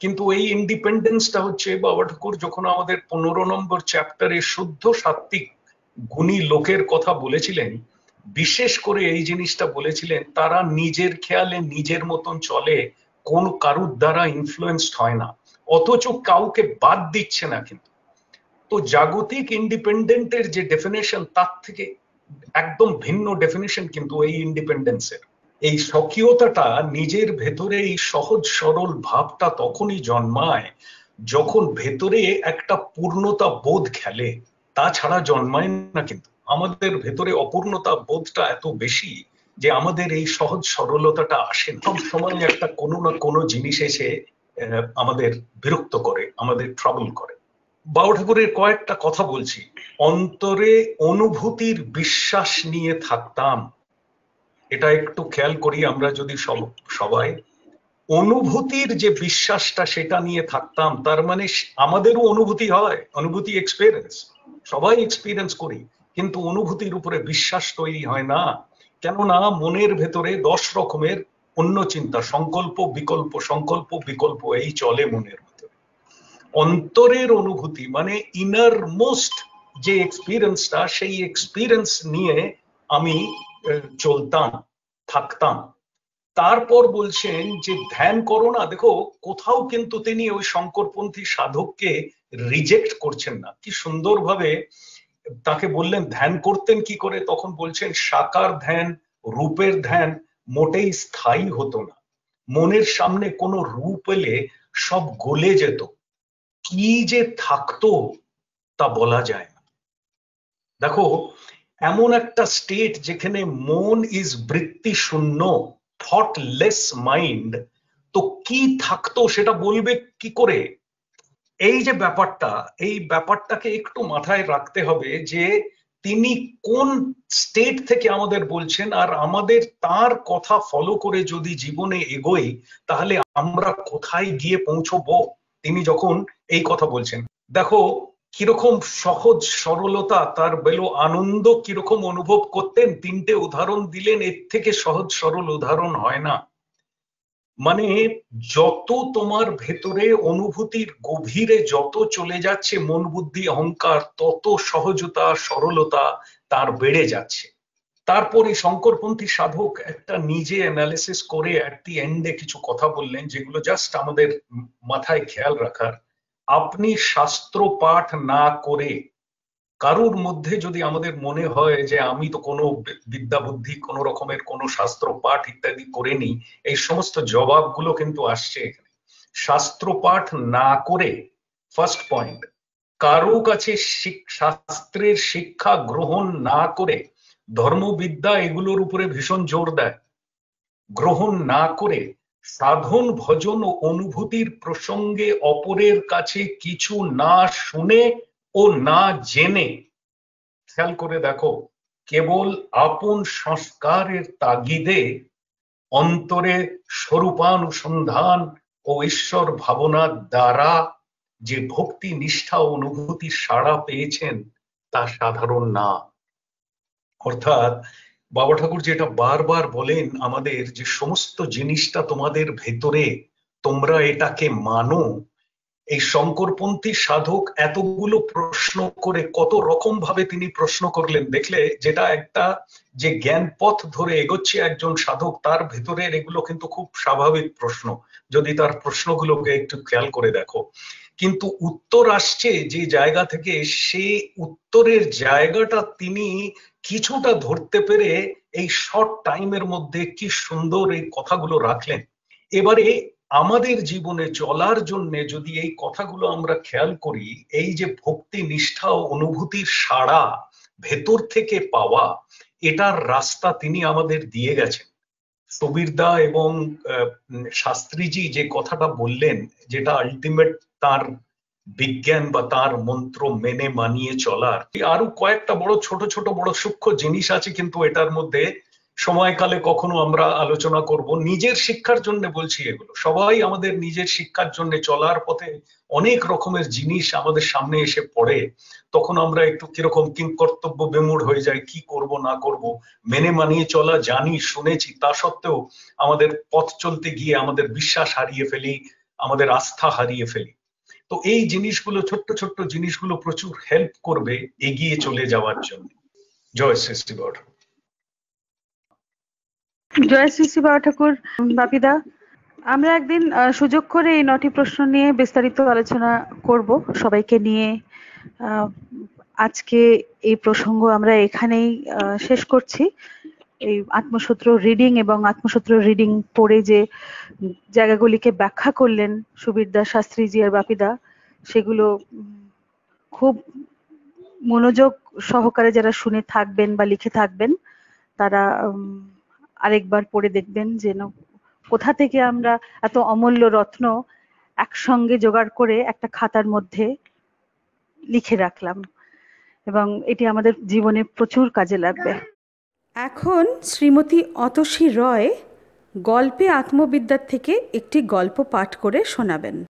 কিন্তু এই ইন্ডিপেন্ডেন্সটা হচ্ছে, বাবা ঠাকুর, যখন আমাদের পনেরো নম্বর চ্যাপ্টারে শুদ্ধ সাত্বিক গুণী লোকের কথা বলেছিলেন, বিশেষ করে এই জিনিসটা বলেছিলেন, তারা নিজের খেয়ালে নিজের মতন চলে, কোন কারুর দ্বারা ইনফ্লুয়েন্সড হয় না। অথচ কাউকে বাদ দিচ্ছে না কিন্তু। তো জাগতিক ইন্ডিপেন্ডেন্টের যে ডেফিনেশন তার থেকে একদম ভিন্ন ডেফিনেশন কিন্তু এই ইন্ডিপেন্ডেন্সের এই স্বকীয়তাটা নিজের ভেতরে এই সহজ সরল ভাবটা তখনই জন্মায় যখন ভেতরে একটা পূর্ণতা বোধ খেলে তাছাড়া জন্মায় না কিন্তু। আমাদের ভেতরে অপূর্ণতা বোধটা এত বেশি যে আমাদের এই সহজ সরলতাটা আসে সব সময় একটা কোনো না কোনো জিনিস এসে আমাদের বিরক্ত করে, আমাদের ট্রাবল করে। বাউ ঠাকুরের কয়েকটা কথা বলছি। অন্তরে অনুভূতির বিশ্বাস নিয়ে থাকতাম। এটা একটু খেয়াল করি আমরা যদি সবাই। অনুভূতির যে বিশ্বাসটা সেটা নিয়ে থাকতাম, তার মানে আমাদেরও অনুভূতি হয়, অনুভূতি এক্সপিরিয়েন্স সবাই এক্সপিরিয়েন্স করি, কিন্তু অনুভূতির উপরে বিশ্বাস তৈরি হয় না। কেননা মনের ভেতরে দশ রকমের অন্য চিন্তা, সংকল্প, বিকল্প সংকল্প, বিকল্প, এই চলে মনের অন্তরের অনুভূতি মানে ইনার মোস্ট যে এক্সপিরিয়েন্সটা সেই এক্সপিরিয়েন্স নিয়ে আমি চলতাম, থাকতাম। তারপর বলছেন যে, ধ্যান করো না, দেখো, কোথাও কিন্তু তিনি ওই শঙ্করপন্থী সাধককে রিজেক্ট করছেন না। কি সুন্দরভাবে তাকে বললেন, ধ্যান করতেন কি করে? তখন বলছেন, সাকার ধ্যান, রূপের ধ্যান মোটেই স্থায়ী হতো না। মনের সামনে কোনো রূপ এলে সব গলে যেত। কি যে থাকতো তা বলা যায় না। দেখো, এমন একটা স্টেট যেখানে মন ইজ বৃত্তি শূন্য থটলেস মাইন্ড তো কি থাকতো সেটা বলবে কি করে? এই যে ব্যাপারটা, এই ব্যাপারটাকে একটু মাথায় রাখতে হবে যে তিনি কোন স্টেট থেকে আমাদের বলছেন, আর আমাদের তার কথা ফলো করে যদি জীবনে এগোই, তাহলে আমরা কোথায় গিয়ে পৌঁছবো? তিনি যখন এই কথা বলছেন, দেখো কীরকম সহজ সরলতা তার বেলো আনন্দ কীরকম অনুভব করতেন, তিনটে উদাহরণ দিলেন, এর থেকে সহজ সরল উদাহরণ হয় না। মানে যত তোমার ভেতরে অনুভূতির গভীরে যত চলে যাচ্ছে, মন বুদ্ধি, অহংকার, তত সহজতা, সরলতা তার বেড়ে যাচ্ছে। তারপরে শঙ্করপন্থী সাধক একটা নিজে অ্যানালিসিস করে অ্যাট দি এন্ডে কিছু কথা বললেন, যেগুলো জাস্ট আমাদের মাথায় খেয়াল রাখার। আপনি শাস্ত্র পাঠ না করে কারুর মধ্যে যদি আমাদের মনে হয় যে আমি তো কোনো বিদ্যা বুদ্ধি, কোন রকমের কোনো শাস্ত্র পাঠ ইত্যাদি করিনি, এই সমস্ত জবাবগুলো কিন্তু আসছে এখানে। শাস্ত্র পাঠ না করে ফার্স্ট পয়েন্ট কারও কাছে শাস্ত্রের শিক্ষা গ্রহণ না করে ধর্মবিদ্যা এগুলোর উপরে ভীষণ জোর দেয়। গ্রহণ না করে সাধন, ভজন ও অনুভূতির প্রসঙ্গে অপরের কাছে কিছু না শুনে ও না জেনে। খেয়াল করে দেখো, কেবল আপন সংস্কারের তাগিদে অন্তরে স্বরূপানুসন্ধান ও ঈশ্বর ভাবনার দ্বারা যে ভক্তি, নিষ্ঠা অনুভূতি সাড়া পেয়েছেন, তা সাধারণ না। অর্থাৎ বাবা ঠাকুর যেটা বারবার বলেন, আমাদের যে সমস্ত জিনিসটা তোমাদের ভেতরে তোমরা এটাকে মানো, এই শঙ্করপন্থী সাধক এতগুলো প্রশ্ন করে কত রকম ভাবে তিনি প্রশ্ন করলেন। দেখলে যেটা একটা যে জ্ঞান পথ ধরে এগোচ্ছে একজন সাধক, তার ভেতরের এগুলো কিন্তু খুব স্বাভাবিক প্রশ্ন। যদি তার প্রশ্নগুলোকে একটু খেয়াল করে দেখো। কিন্তু উত্তর আসছে যে জায়গা থেকে সে উত্তরের জায়গাটা তিনি কিছুটা ধরতে পেরে এই শর্ট টাইমের মধ্যে কি সুন্দর এই কথাগুলো রাখলেন। এবারে আমাদের জীবনে চলার জন্য যদি এই কথাগুলো আমরা খেয়াল করি, এই যে ভক্তি, নিষ্ঠা ও অনুভূতির সাড়া ভেতর থেকে পাওয়া, এটার রাস্তা তিনি আমাদের দিয়ে গেছেন। সবিরদা এবং শাস্ত্রীজি যে কথাটা বললেন, যেটা আলটিমেট তার বিজ্ঞান বা তার মন্ত্র মেনে মানিয়ে চলার। আরও কয়েকটা বড়, ছোট ছোট, বড় সূক্ষ্ম জিনিস আছে কিন্তু এটার মধ্যে সময়কালে কখনো আমরা আলোচনা করব। নিজের শিক্ষার জন্য বলছি এগুলো। সবাই আমাদের নিজের শিক্ষার জন্য চলার পথে অনেক রকমের জিনিস আমাদের সামনে এসে পড়ে। তখন আমরা একটু কীরকম কিং কর্তব্য বেমুড় হয়ে যায় কি করব, না করব, মেনে মানিয়ে চলা, জানি, শুনেছি, তা সত্ত্বেও আমাদের পথ চলতে গিয়ে আমাদের বিশ্বাস হারিয়ে ফেলি, আমাদের আস্থা হারিয়ে ফেলি। তো এই জিনিসগুলো, ছোট্ট ছোট্ট জিনিসগুলো প্রচুর হেল্প করবে এগিয়ে চলে যাওয়ার জন্য। জয় শ্রী গড জয় শ্রী বাবা ঠাকুর, বাপিদা। আমরা একদিন সুযোগ করে এই নটি প্রশ্ন নিয়ে বিস্তারিত আলোচনা করব। সবাইকে নিয়ে আজকে এই প্রসঙ্গ আমরা এখানেই শেষ করছি। এই আত্মসূত্র রিডিং এবং আত্মসূত্র রিডিং পড়ে যে জায়গাগুলিকে ব্যাখ্যা করলেন সুবীরদা শাস্ত্রীজি আর বাপিদা, সেগুলো খুব মনোযোগ সহকারে যারা শুনে থাকবেন বা লিখে থাকবেন, তারা আরেকবার পড়ে দেখবেন যেন কোথা থেকে আমরা এত অমূল্য রত্ন একসঙ্গে জোগাড় করে একটা খাতার মধ্যে লিখে রাখলাম। এবং এটি আমাদের জীবনে প্রচুর কাজে লাগবে। এখন শ্রীমতী অতসী রয় গল্পে আত্মবিদ্যার থেকে একটি গল্প পাঠ করে শোনাবেন।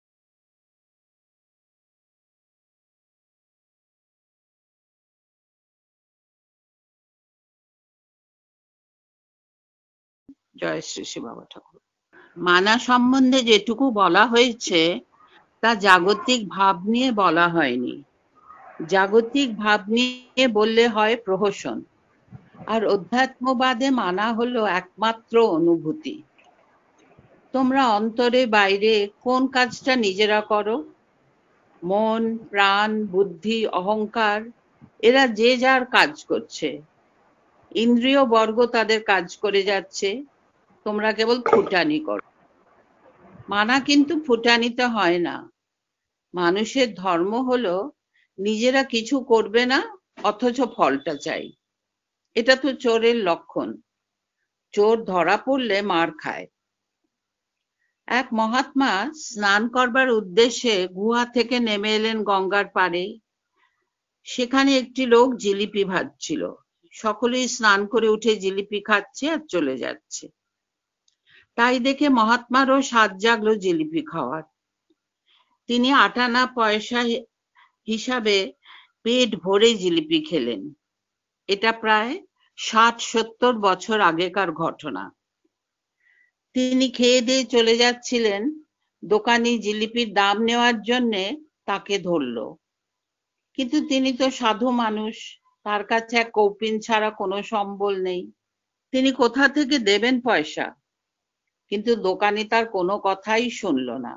জয় শ্রী শ্রী বাবা ঠাকুর। মানা সম্বন্ধে যেটুকু বলা হয়েছে, তা জাগতিক ভাব নিয়ে বলা হয়নি। জাগতিক ভাব নিয়ে বললে হয় প্রহসন। আর অধ্যাত্মবাদে মানা হলো একমাত্র অনুভূতি। তোমরা অন্তরে, বাইরে কোন কাজটা নিজেরা করো? মন, প্রাণ, বুদ্ধি, অহংকার, এরা যে যার কাজ করছে। ইন্দ্রিয় বর্গ তাদের কাজ করে যাচ্ছে, তোমরা কেবল ফুটানি করো। মানা কিন্তু ফুটানিতে হয় না। মানুষের ধর্ম হলো, নিজেরা কিছু করবে না, অথচ ফলটা চাই। এটা তো চোরের লক্ষণ। চোর ধরা পড়লে মার খায়। এক মহাত্মা স্নান করবার উদ্দেশ্যে গুহা থেকে নেমে এলেন গঙ্গার পাড়ে। সেখানে একটি লোক জিলিপি ভাজছিল। সকলেই স্নান করে উঠে জিলিপি খাচ্ছে আর চলে যাচ্ছে। তাই দেখে মহাত্মারও স্বাদ জাগলো জিলিপি খাওয়ার। তিনি আটানা পয়সা হিসাবে পেট ভরে জিলিপি খেলেন। এটা প্রায় ষাট সত্তর বছর আগেকার ঘটনা। তিনি খেয়ে দিয়ে চলে যাচ্ছিলেন দোকানি জিলিপির দাম নেওয়ার জন্যে তাকে ধরল। কিন্তু তিনি তো সাধু মানুষ, তার কাছে এক কৌপিন ছাড়া কোনো সম্বল নেই। তিনি কোথা থেকে দেবেন পয়সা? কিন্তু দোকানি তার কোনো কথাই শুনল না।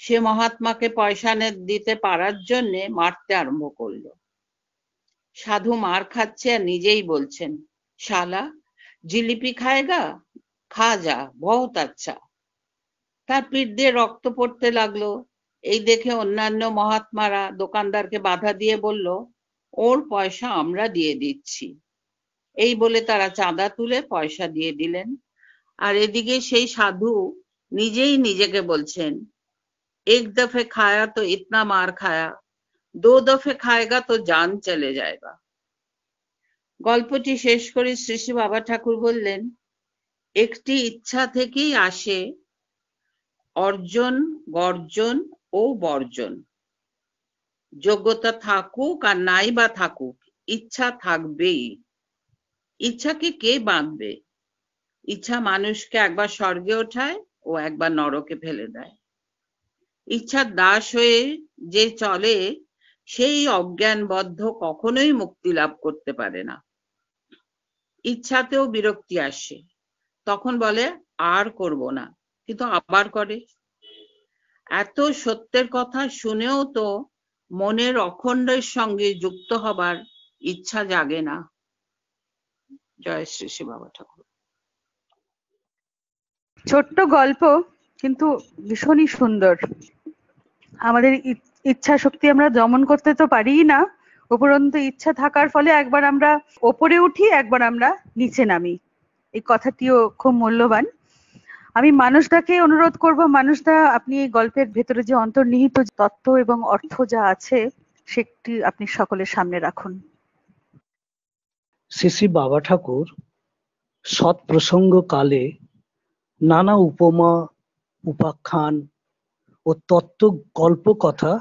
সে মহাত্মাকে পয়সা দিতে পারার জন্যে মারতে আরম্ভ করল। সাধু মার খাচ্ছে আর নিজেই বলছেন, শালা, জিলিপি খায়গা খা যা, বহুত আচ্ছা। তার পিঠ দিয়ে রক্ত পড়তে লাগল। এই দেখে অন্যান্য মহাত্মারা দোকানদারকে বাধা দিয়ে বলল, ওর পয়সা আমরা দিয়ে দিচ্ছি। এই বলে তারা চাঁদা তুলে পয়সা দিয়ে দিলেন। আর এদিকে সেই সাধু নিজেই নিজেকে বলছেন, এক দফে খায়া তো ইতনা মার খায়া দো দফে খায়গা তো জান চলে যায়গা। গল্পটি শেষ করে শ্রী শ্রী বাবা ঠাকুর বললেন, একটি ইচ্ছা থেকেই আসে অর্জন, গর্জন ও বর্জন। যোগ্যতা থাকুক আর নাই বা থাকুক, ইচ্ছা থাকবেই। ইচ্ছাকে কে বাঁধবে? ইচ্ছা মানুষকে একবার স্বর্গে ওঠায় ও একবার নরকে ফেলে দেয়। ইচ্ছার দাস হয়ে যে চলে সেই অজ্ঞানবদ্ধ কখনোই মুক্তি লাভ করতে পারে না। ইচ্ছাতেও বিরক্তি আসে। তখন বলে, আর করব না। কিন্তু আবার করে। এত সত্যের কথা শুনেও তো মনের অখণ্ডের সঙ্গে যুক্ত হবার ইচ্ছা জাগে না। জয় শ্রী শ্রী বাবা ঠাকুর। ছোট্ট গল্প, কিন্তু ভীষণই সুন্দর। আমাদের ইচ্ছা শক্তি আমরা দমন করতে তো পারিই না। উপরন্তু ইচ্ছা থাকার ফলে একবার আমরা ওপরে উঠি, একবার আমরা নিচে নামি। এই কথাটিও খুব মূল্যবান। আমি মানুষটাকে অনুরোধ করব, মানুষটা আপনি এই গল্পের ভেতরে যে অন্তর্নিহিত তত্ত্ব এবং অর্থ যা আছে, সেটি আপনি সকলের সামনে রাখুন। শ্রী বাবা ঠাকুর সৎ প্রসঙ্গ কালে নানা উপমা, উপাখ্যান ও তত্ত্ব গল্প কথা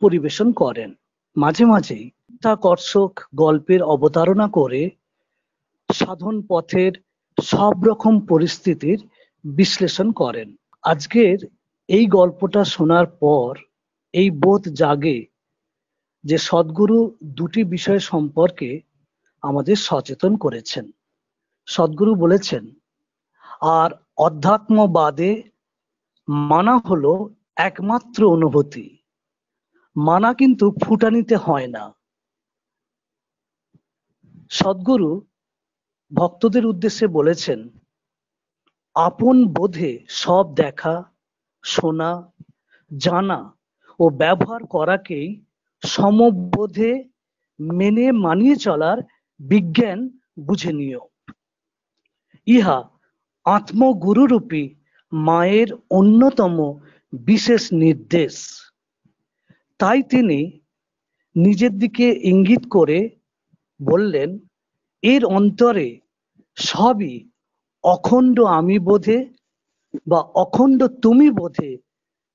পরিবেশন করেন। মাঝে মাঝেই চিত্তাকর্ষক গল্পের অবতারণা করে সাধন পথের সব রকম পরিস্থিতির বিশ্লেষণ করেন। আজকের এই গল্পটা শোনার পর এই বোধ জাগে যে সদ্গুরু দুটি বিষয় সম্পর্কে আমাদের সচেতন করেছেন। সদ্গুরু বলেছেন, আর অধ্যাত্মবাদে মানা হলো একমাত্র অনুভূতি। মানা কিন্তু ফুটানিতে হয় না। সদ্গুরু ভক্তদের উদ্দেশ্যে বলেছেন, আপন বোধে সব দেখা, শোনা, জানা ও ব্যবহার করাকেই সমবোধে মেনে মানিয়ে চলার বিজ্ঞান বুঝে নিও। ইহা আত্মগুরুরূপী মায়ের অন্যতম বিশেষ নির্দেশ। তাই তিনি নিজের দিকে ইঙ্গিত করে বললেন, এর অন্তরে সবই অখণ্ড আমি বোধে বা অখণ্ড তুমি বোধে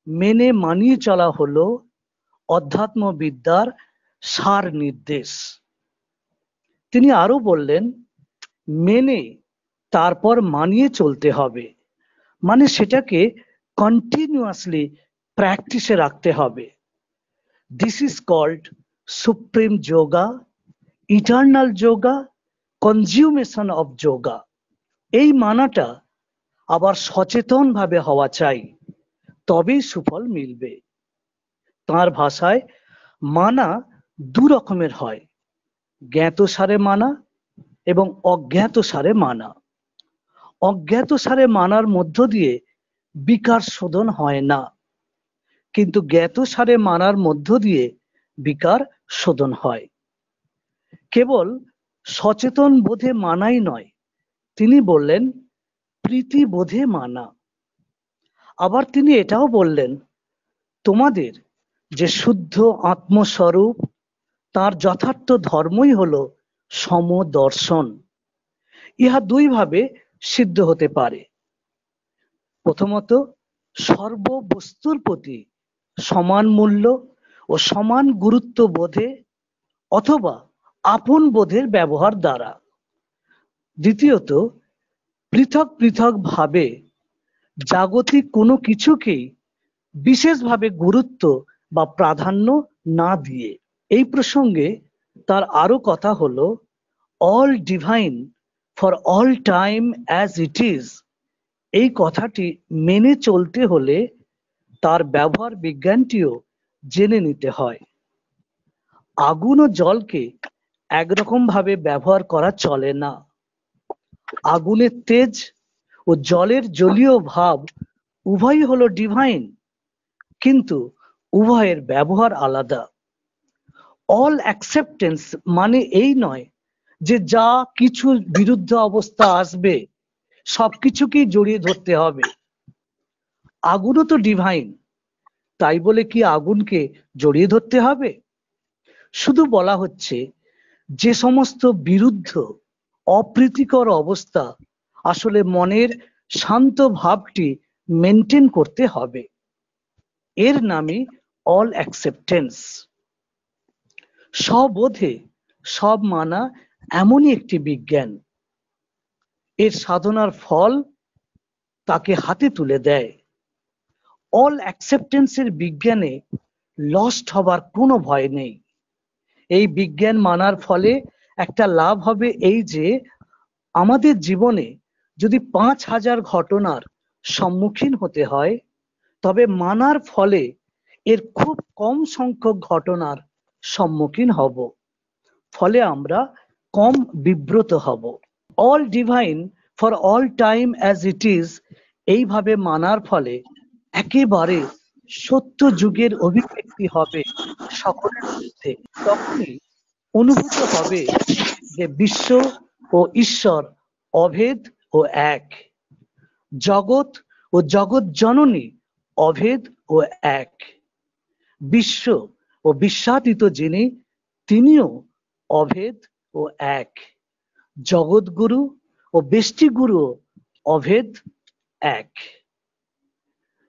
মেনে মানিয়ে চলা হলো অধ্যাত্ম বিদ্যার সার নির্দেশ। তিনি আরও বললেন, মেনে তারপর মানিয়ে চলতে হবে। মানে সেটাকে কন্টিনিউয়াসলি প্র্যাকটিসে রাখতে হবে। This is called supreme yoga eternal yoga consummation of yoga এই মানাটা আবার সচেতন ভাবে হওয়া চাই, তবেই সুফল মিলবে। তার ভাষায়, মানা দু রকমের হয়, জ্ঞাত সারে মানা এবং অজ্ঞাত সারে মানা। অজ্ঞাত সারে মানার মধ্য দিয়ে বিকার শোধন হয় না। কিন্তু জ্ঞাত সারে মানার মধ্য দিয়ে বিকার শোধন হয়। কেবল সচেতন বোধে মানাই নয়, তিনি বললেন, প্রীতি বোধে মানা। আবার তিনি এটাও বললেন, তোমাদের যে শুদ্ধ আত্মস্বরূপ, তার যথার্থ ধর্মই হলো সমদর্শন। ইহা দুইভাবে সিদ্ধ হতে পারে। প্রথমত, সর্ববস্তুর প্রতি সমান মূল্য ও সমান গুরুত্ব বোধে অথবা আপন বোধের ব্যবহার দ্বারা। দ্বিতীয়ত, পৃথক পৃথক ভাবে জাগতিক কোনো কিছুকেই বিশেষভাবে গুরুত্ব বা প্রাধান্য না দিয়ে। এই প্রসঙ্গে তার আরও কথা হলো all divine for all time as it is এই কথাটি মেনে চলতে হলে তার ব্যবহার বিজ্ঞানটিও জেনে নিতে হয়। আগুন ও জলকে একরকম ভাবে ব্যবহার করা চলে না। আগুনের তেজ ও জলের জলীয় ভাব উভয়ই হলো ডিভাইন কিন্তু উভয়ের ব্যবহার আলাদা। অল অ্যাকসেপ্টেন্স মানে এই নয় যে যা কিছু বিরুদ্ধ অবস্থা আসবে, সবকিছুকেই জড়িয়ে ধরতে হবে। আগুনও তো ডিভাইন তাই বলে কি আগুনকে জড়িয়ে ধরতে হবে? শুধু বলা হচ্ছে, যে সমস্ত বিরুদ্ধ, অপ্রীতিকর অবস্থা আসলে মনের শান্ত ভাবটি মেনটেন করতে হবে। এর নামই অল অ্যাকসেপ্টেন্স সবোধে সব মানা এমনই একটি বিজ্ঞান। এর সাধনার ফল তাকে হাতে তুলে দেয়। অল অ্যাকসেপ্টেন্সের বিজ্ঞানে লস্ট হবার কোনো ভয় নেই। এই বিজ্ঞান মানার ফলে একটা লাভ হবে এই যে, আমাদের জীবনে যদি পাঁচ হাজার ঘটনার সম্মুখীন হতে হয়, তবে মানার ফলে এর খুব কম সংখ্যক ঘটনার সম্মুখীন হব। ফলে আমরা কম বিব্রত হব। All divine for all time as it is এইভাবে মানার ফলে একেবারে সত্য যুগের অভিব্যক্তি হবে সকলের মধ্যে। তখনই অনুভূত হবে যে বিশ্ব ও ঈশ্বর অভেদ ও এক। জগৎ ও জগৎ জননী অভেদ ও এক। বিশ্ব ও বিশ্বাতীত যিনি, তিনিও অভেদ ও এক। জগৎগুরু ও বেষ্টিগুরু অভেদ এক।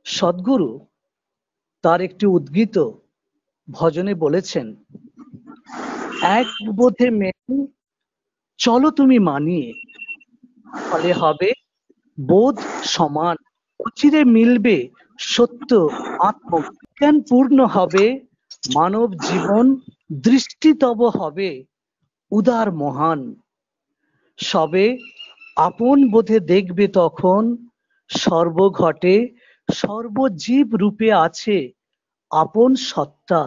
সদ্গুরু তার একটি উদ্গীত ভজনে বলেছেন, এক বোধে মেনে চলো তুমি মানিয়ে, ফলে হবে বোধ সমান। অচিরে মিলবে সত্য আত্মজ্ঞান পূর্ণ হবে, মানব জীবন দৃষ্টিতব হবে উদার মহান। সবে আপন বোধে দেখবে তখন সর্বঘটে সর্বজীব রূপে আছে আপন সত্তা,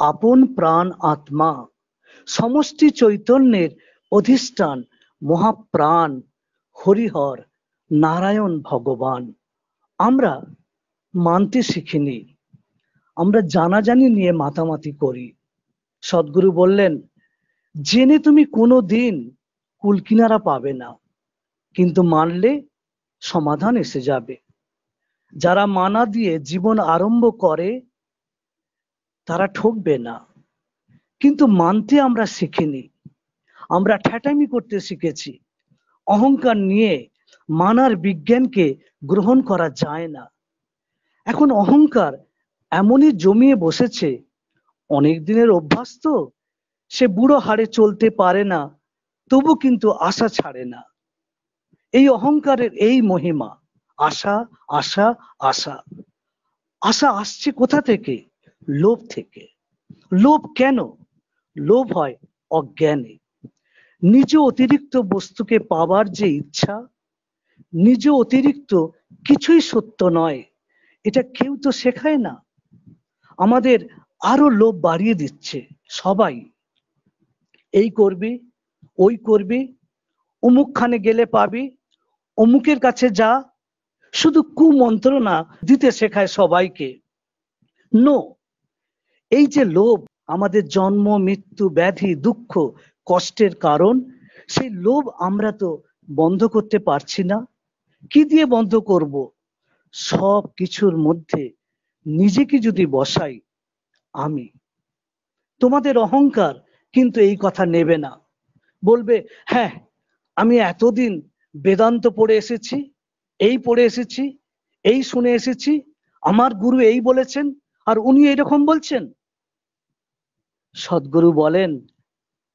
আপন প্রাণ আত্মা। সমষ্টি চৈতন্যের অধিষ্ঠান মহাপ্রাণ, হরিহর নারায়ণ ভগবান। আমরা মানতে শিখিনি। আমরা জানাজানি নিয়ে মাতামাতি করি। সদ্গুরু বললেন, জেনে তুমি কোনো দিন কুলকিনারা পাবে না, কিন্তু মানলে সমাধান এসে যাবে। যারা মানা দিয়ে জীবন আরম্ভ করে, তারা ঠকবে না। কিন্তু মানতে আমরা শিখিনি। আমরা ঠ্যাটামি করতে শিখেছি। অহংকার নিয়ে মানার বিজ্ঞানকে গ্রহণ করা যায় না। এখন অহংকার এমনই জমিয়ে বসেছে, অনেক দিনের অভ্যাস তো, সে বুড়ো হাড়ে চলতে পারে না, তবু কিন্তু আশা ছাড়ে না। এই অহংকারের এই মহিমা আশা আশা আশা। আশা আসছে কোথা থেকে? লোভ থেকে। লোভ কেন? লোভ হয় অজ্ঞানে। নিজ অতিরিক্ত বস্তুকে পাবার যে ইচ্ছা, নিজ অতিরিক্ত কিছুই সত্য নয়। এটা কেউ তো শেখায় না। আমাদের আরও লোভ বাড়িয়ে দিচ্ছে সবাই। এই করবি, ওই করবি, অমুকখানে গেলে পাবি, অমুকের কাছে যা শুধু কুমন্ত্রণা দিতে শেখায় সবাইকে। নো এই যে লোভ, আমাদের জন্ম, মৃত্যু, ব্যাধি, দুঃখ, কষ্টের কারণ, সেই লোভ আমরা তো বন্ধ করতে পারছি না। কি দিয়ে বন্ধ করব? সব কিছুর মধ্যে নিজেকে যদি বসাই, আমি। তোমাদের অহংকার কিন্তু এই কথা নেবে না। বলবে হ্যাঁ আমি এতদিন বেদান্ত পড়ে এসেছি এই পড়ে এসেছি, এই শুনে এসেছি, আমার গুরু এই বলেছেন, আর উনি এরকম বলছেন। সদ্গুরু বলেন,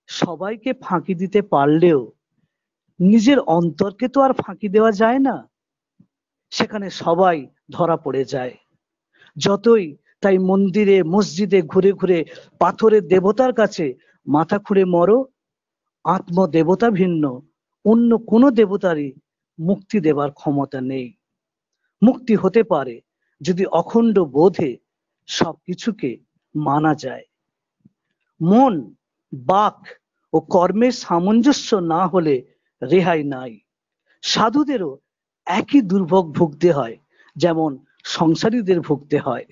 সবাইকে ফাঁকি দিতে পারলেও নিজের অন্তরকে তো আর ফাঁকি দেওয়া যায় না। সেখানে সবাই ধরা পড়ে যায়। যতই তাই মন্দিরে, মসজিদে ঘুরে ঘুরে পাথরের দেবতার কাছে মাথা খুঁড়ে মরো, আত্মদেবতা ভিন্ন, অন্য কোনো দেবতারই মুক্তি দেবার ক্ষমতা নেই। মুক্তি হতে পারে যদি অখণ্ড বোধে সবকিছুকে মানা যায়। মন, বাক ও কর্মের সামঞ্জস্য না হলে রেহাই নাই। সাধুদেরও একই দুর্ভোগ ভুগতে হয়, যেমন সংসারীদের ভুগতে হয়।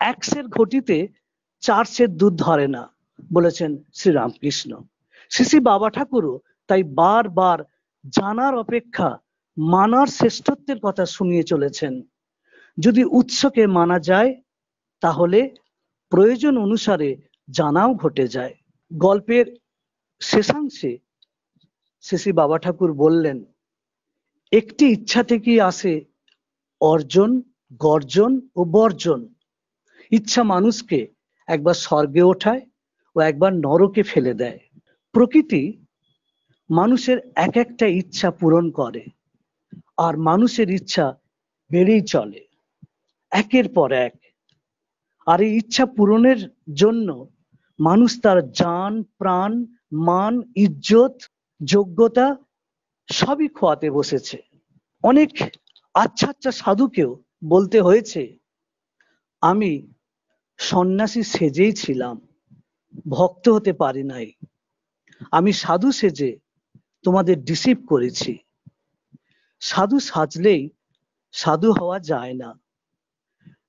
একশের ঘটিতে চার সের দুধ ধরে না, বলেছেন শ্রীরামকৃষ্ণ। শ্রী শ্রী বাবা ঠাকুরও তাই বারবার জানার অপেক্ষা মানার শ্রেষ্ঠত্বের কথা শুনিয়ে চলেছেন। যদি উৎসকে মানা যায়, তাহলে প্রয়োজন অনুসারে জানাও ঘটে যায়। গল্পের শেষাংশে শ্রী বাবা ঠাকুর বললেন, একটি ইচ্ছা থেকেই আসে অর্জন, গর্জন ও বর্জন। ইচ্ছা মানুষকে একবার স্বর্গে ওঠায় ও একবার নরকে ফেলে দেয়। প্রকৃতি মানুষের এক একটা ইচ্ছা পূরণ করে, আর মানুষের ইচ্ছা বেড়েই চলে, একের পর এক। আর এই ইচ্ছা পূরণের জন্য মানুষ তার জান, প্রাণ, মান, ইজ্জত, যোগ্যতা সবই খোয়াতে বসেছে। অনেক আচ্ছা আচ্ছা সাধুকেও বলতে হয়েছে, আমি সন্ন্যাসী সেজেই ছিলাম, ভক্ত হতে পারি নাই। আমি সাধু সেজে তোমাদের ডিসিভ করেছি। সাধু সাজলেই সাধু হওয়া যায় না।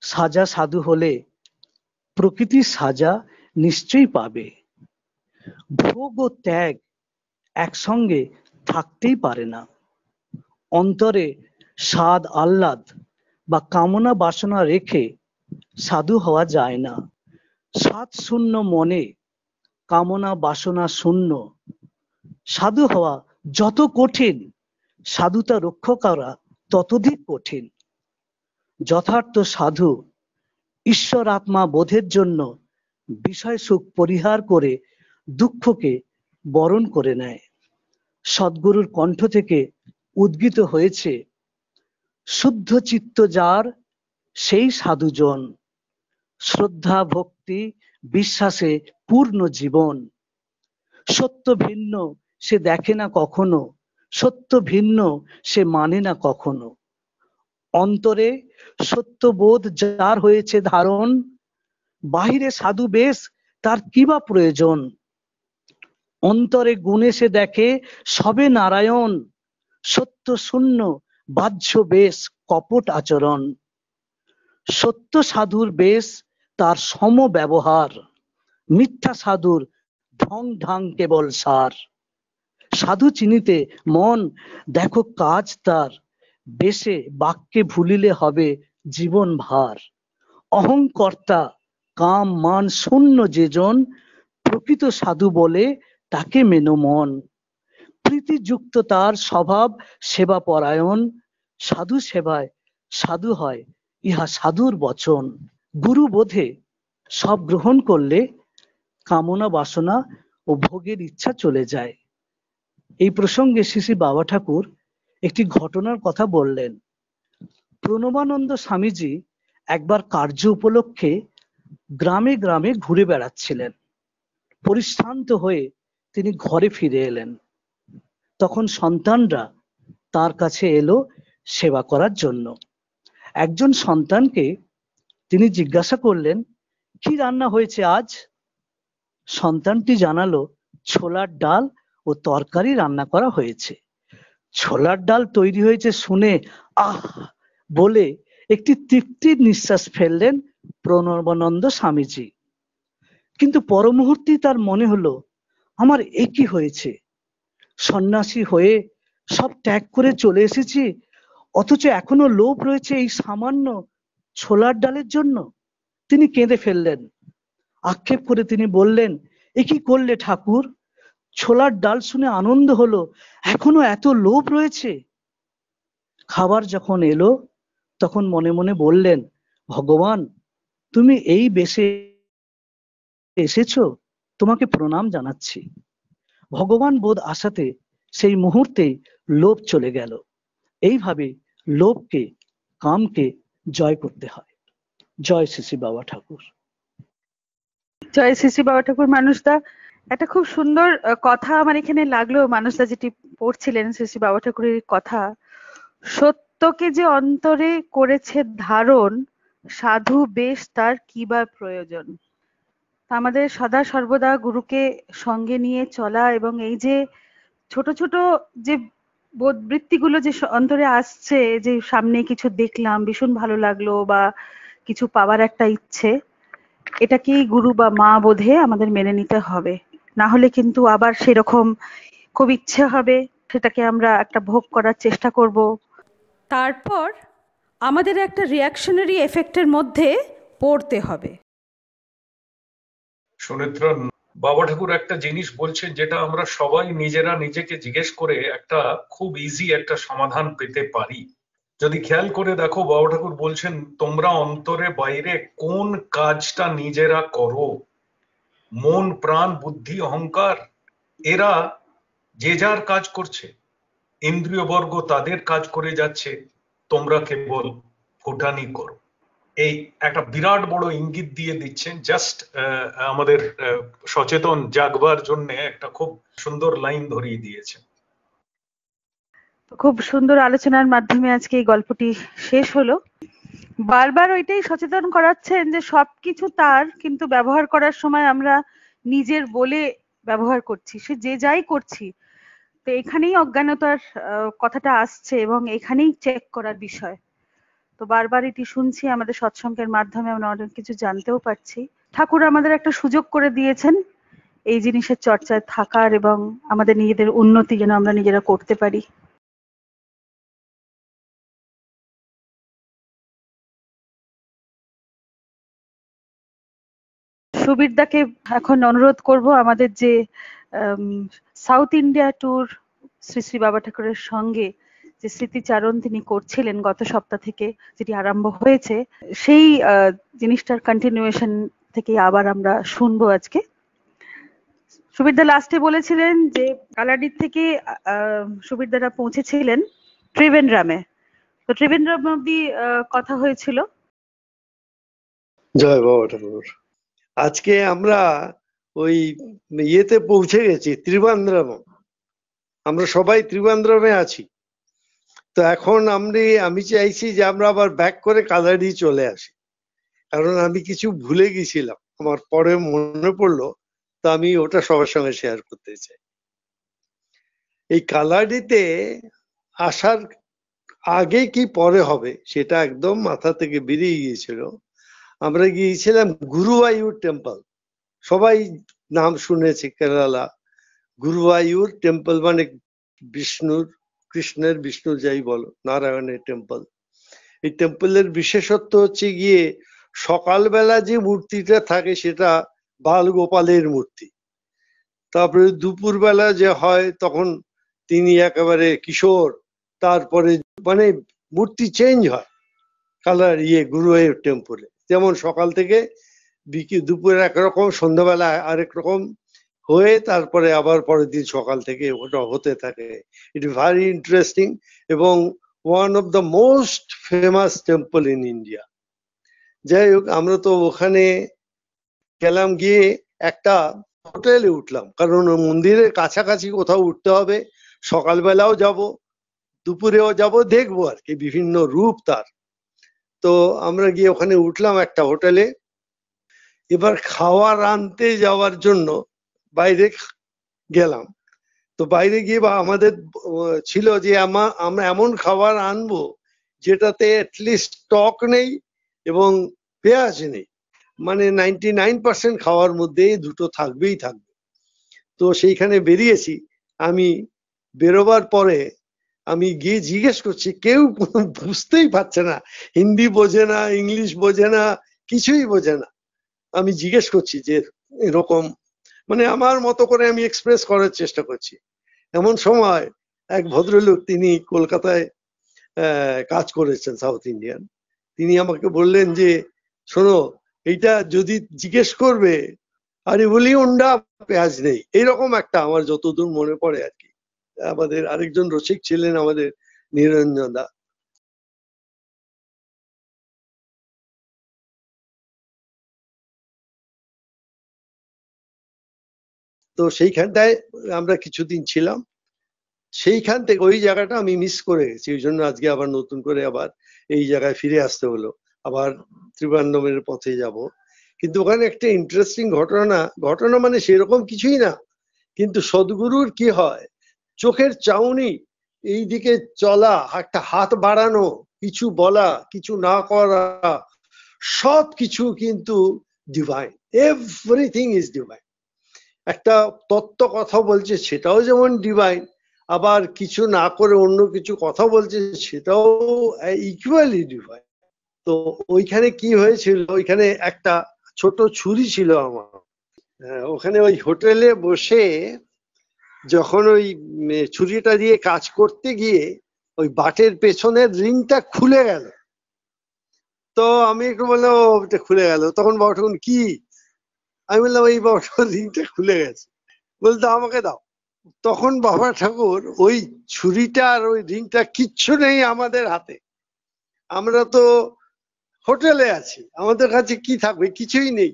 সাজা সাধু হলে প্রকৃতির সাজা নিশ্চয়ই পাবে। ভোগ ও ত্যাগ একসঙ্গে থাকতেই পারে না। অন্তরে স্বাদ আহ্লাদ বা কামনা বাসনা রেখে সাধু হওয়া যায় না। সাত শূন্য মনে, কামনা বাসনা শূন্য সাধু হওয়া যত কঠিন সাধুতা রক্ষ করা ততোধিক কঠিন। যথার্থ সাধু ঈশ্বর আত্মা বোধের জন্য বিষয় সুখ পরিহার করে দুঃখকে বরণ করে নেয়। সদ্গুরুর কণ্ঠ থেকে উদ্গীত হয়েছে, শুদ্ধ চিত্ত যার, সেই সাধুজন। শ্রদ্ধা, ভক্তি, বিশ্বাসে পূর্ণ জীবন। সত্য ভিন্ন সে দেখে না কখনো, সত্য ভিন্ন সে মানে না কখনো। অন্তরে সত্যবোধ যার হয়েছে ধারণ, বাহিরে সাধু বেশ, তার কি বা প্রয়োজন? অন্তরে গুণে সে দেখে, সবে নারায়ণ, সত্য শূন্য, বাহ্য বেশ, কপট আচরণ। সত্য সাধুর বেশ, তার সম ব্যবহার মিথ্যা সাধুর ঢং ঢাং কেবল সার। সাধু চিনিতে, মন, দেখো কাজ তার। বেশে বাক্যে ভুলিলে হবে জীবন ভার। অহংকর্তা, কাম, মান, শূন্য যেজন প্রকৃত সাধু বলে তাকে মেনো মন। প্রীতিযুক্ত তার স্বভাব সেবা পরায়ণ। সাধু সেবায় সাধু হয়, ইহা সাধুর বচন। গুরু বোধে সব গ্রহণ করলে কামনা বাসনা ও ভোগের ইচ্ছা চলে যায়। এই প্রসঙ্গে শ্রী বাবা ঠাকুর একটি ঘটনার কথা বললেন। প্রণবানন্দ স্বামীজি একবার কার্য উপলক্ষে গ্রামে গ্রামে ঘুরে বেড়াচ্ছিলেন। পরিশ্রান্ত হয়ে তিনি ঘরে ফিরে এলেন। তখন সন্তানরা তার কাছে এলো সেবা করার জন্য। একজন সন্তানকে তিনি জিজ্ঞাসা করলেন, কি রান্না হয়েছে আজ? সন্তানটি জানালো, ছোলার ডাল ও তরকারি রান্না করা হয়েছে। ছোলার ডাল তৈরি হয়েছে শুনে আহ বলে একটি তৃপ্তির নিঃশ্বাস ফেললেন প্রণবানন্দ স্বামীজি। কিন্তু পর মুহূর্তেই তার মনে হলো, আমার একই হয়েছে? সন্ন্যাসী হয়ে সব ত্যাগ করে চলে এসেছি, অথচ এখনও লোভ রয়েছে এই সামান্য ছোলার ডালের জন্য? তিনি কেঁদে ফেললেন। আক্ষেপ করে তিনি বললেন, এ কি করলে ঠাকুর? ছোলার ডাল শুনে আনন্দ হলো, এখনও এত লোভ রয়েছে। খাবার যখন এলো, তখন মনে মনে বললেন, ভগবান, তুমি এই বেশে এসেছ, তোমাকে প্রণাম জানাচ্ছি। ভগবান বোধ আসাতে সেই মুহূর্তে লোভ চলে গেল। এইভাবে লোভকে, কামকে জয় করতে হয়। জয় শ্রী বাবা ঠাকুর। জয় শ্রী শ্রী বাবা ঠাকুর, মানুষদা একটা খুব সুন্দর কথা আমার এখানে লাগল। মানুষরা যেটি পড়ছিলেন শ্রী বাবা ঠাকুরের কথা। সত্যকে যে অন্তরে করেছে ধারণ, সাধু বেশ তার কি বা প্রয়োজন? আমাদের সদা সর্বদা গুরুকে সঙ্গে নিয়ে চলা এবং এই যে ছোট ছোট যে বৃত্তিগুলো যে অন্তরে আসছে যে সামনে কিছু দেখলাম, ভীষণ ভালো লাগল বা কিছু পাওয়ার একটা ইচ্ছে, এটাকেই গুরু বা মা বোধে আমাদের মেনে নিতে হবে। না হলে কিন্তু আবার সেরকম খুব ইচ্ছে হবে সেটাকে আমরা একটা ভোগ করার চেষ্টা করব। তারপর আমাদের একটা রিয়াকশনারি এফেক্টের মধ্যে পড়তে হবে। সুনেত্রা বাবা ঠাকুর একটা জিনিস বলছেন যেটা আমরা সবাই নিজেরা নিজেকে জিজ্ঞেস করে একটা খুব ইজি একটা সমাধান পেতে পারি। যদি খেয়াল করে দেখো বাবা ঠাকুর বলছেন তোমরা অন্তরে বাইরে কোন কাজটা নিজেরা করো? মন, প্রাণ, বুদ্ধি, অহংকার, এরা যে যার কাজ করছে, ইন্দ্রিয় বর্গ তাদের কাজ করে যাচ্ছে, তোমরা কেবল ফুটানি করো। এই একটা বিরাট বড় ইঙ্গিত দিয়ে দিচ্ছেন জাস্ট আমাদের সচেতন জাগবার জন্য একটা খুব সুন্দর লাইন ধরিয়ে দিয়েছেন। তো খুব সুন্দর আলোচনার মাধ্যমে আজকে এই গল্পটি শেষ হলো। বারবার ওইটাই সচেতন করাচ্ছেন যে সবকিছু তার, কিন্তু ব্যবহার করার সময় আমরা নিজের বলে ব্যবহার করছি, সে যে যাই করছি। তো এখানেই অজ্ঞানতার কথাটা আসছে এবং এখানেই চেক করার বিষয়। তো বারবার এটি শুনছি, আমাদের সৎসঙ্গের মাধ্যমে আমরা অনেক কিছু জানতেও পারছি। ঠাকুর আমাদের একটা সুযোগ করে দিয়েছেন এই জিনিসের চর্চায় থাকার এবং আমাদের নিজেদের উন্নতি যেন আমরা নিজেরা করতে পারি। সুবীরদাকে এখন অনুরোধ করব আমাদের যে south India tour Shri Shri Baba ঠাকুরের সঙ্গে যে স্মৃতিচারণ তিনি করছিলেন গত সপ্তাহ থেকে, যেটি আরম্ভ হয়েছে, সেই জিনিসটার কন্টিনিউয়েশন থেকে আবার আমরা শুনব আজকে। সুবীরদা লাস্টে বলেছিলেন যে, কালাডির থেকে সুবীরদারা পৌঁছেছিলেন ত্রিভেন্দ্রামে তো ত্রিভেন্দ্রাম অব্দি কথা হয়েছিল? জয় বাবা ঠাকুর। আজকে আমরা ওই ইয়েতে পৌঁছে গেছি, ত্রিবান্দ্রম। আমরা সবাই ত্রিবান্দ্রমে আছি। তো এখন আমি আমি চাইছি যে আমরা আবার ব্যাক করে কালারি চলে আসি। কারণ আমি কিছু ভুলে গেছিলাম। আমার পরে মনে পড়ল, তো আমি ওটা সবার সঙ্গে শেয়ার করতে চাই। এই কালাডিতে আসার আগে কি পরে হবে, সেটা একদম মাথা থেকে বেরিয়ে গিয়েছিল। আমরা গিয়েছিলাম গুরুবায়ুর টেম্পল সবাই নাম শুনেছে কেরালা। গুরুবায়ুর টেম্পল মানে বিষ্ণুর, কৃষ্ণের বিষ্ণু যাই বলো, নারায়ণের টেম্পল এই টেম্পলের বিশেষত্ব হচ্ছে গিয়ে সকালবেলা যে মূর্তিটা থাকে সেটা বাল গোপালের মূর্তি। তারপরে দুপুরবেলা যে হয় তখন তিনি একেবারে কিশোর, তারপরে মানে মূর্তি চেঞ্জ হয়, কালার ইয়ে গুরুবায়ুর টেম্পলে যেমন সকাল থেকে বিকে দুপুরে একরকম সন্ধ্যাবেলা আরেক রকম হয়ে তারপরে আবার পরের দিন সকাল থেকে ওটা হতে থাকে। ইট ভেরি ইন্টারেস্টিং এবং one of the most famous temple in India যাই হোক, আমরা তো ওখানে গেলাম গিয়ে একটা হোটেলে উঠলাম। কারণ মন্দিরের কাছাকাছি কোথাও উঠতে হবে। সকালবেলাও যাব, দুপুরেও যাব, দেখব আর কি, বিভিন্ন রূপ তার। তো আমরা গিয়ে ওখানে উঠলাম একটা হোটেলে। এবার খাওয়ার আনতে যাওয়ার জন্য বাইরে গেলাম। তো বাইরে গিয়ে বা আমাদের ছিল যে আমা, আমরা এমন খাবার আনব যেটাতে অ্যাটলিস্ট টক নেই এবং পেঁয়াজ নেই। মানে নাইনটি নাইন পার্সেন্ট খাওয়ার মধ্যে দুটো থাকবেই থাকবে। তো সেইখানে বেরিয়েছি। আমি বেরোবার পরে আমি গিয়ে জিজ্ঞেস করছি, কেউ বুঝতেই পারছে না। হিন্দি বোঝে না, ইংলিশ বোঝে না, কিছুই বোঝে না। আমি জিজ্ঞেস করছি যে এরকম মানে আমার মতো করে আমি এক্সপ্রেস করার চেষ্টা করছি। এমন সময় এক ভদ্রলোক, তিনি কলকাতায় কাজ করেছেন সাউথ ইন্ডিয়ান তিনি আমাকে বললেন যে, শোনো, এইটা যদি জিজ্ঞেস করবে, আরে বলি উন্ডা পেঁয়াজ নেই। এইরকম একটা আমার যতদূর মনে পড়ে আর কি। আমাদের আরেকজন রসিক ছিলেন আমাদের নিরঞ্জন দা। তো সেইখানটায় আমরা কিছুদিন ছিলাম। সেইখান থেকে ওই জায়গাটা আমি মিস করে গেছি। ওই জন্য আজকে আবার নতুন করে আবার এই জায়গায় ফিরে আসতে হলো। আবার ত্রিবান্ধমের পথে যাব। কিন্তু ওখানে একটা ইন্টারেস্টিং ঘটনা ঘটনা মানে সেরকম কিছুই না। কিন্তু সদ্গুরুর কি হয়? চোখের চাউনি এই দিকে চলা একটা হাত বাড়ানো কিছু বলা কিছু না করা সব কিছু কিন্তু ডিভাইন এভরিথিং ইজ ডিভাইন একটা তত্ত্ব কথা বলছে সেটাও যেমন ডিভাইন আবার কিছু না করে অন্য কিছু কথা বলছে সেটাও ইকুয়ালি ডিভাইন তো ওইখানে কি হয়েছিল? ওইখানে একটা ছোট ছুরি ছিল আমার। হ্যাঁ, ওখানে ওই হোটেলে বসে যখন ওই ছুরিটা দিয়ে কাজ করতে গিয়ে ওই বাটের পেছনের রিংটা খুলে গেল। তো আমি একটু বললাম "ও, এটা খুলে গেল। তখন বাবা ঠাকুর কি? আমি বললাম এই বাবা ঠাকুর রিংটা খুলে গেছে। বলতো আমাকে দাও। তখন বাবা ঠাকুর ওই ছুরিটা আর ওই রিংটা কিচ্ছু নেই আমাদের হাতে। আমরা তো হোটেলে আছি আমাদের কাছে কি থাকবে কিছুই নেই।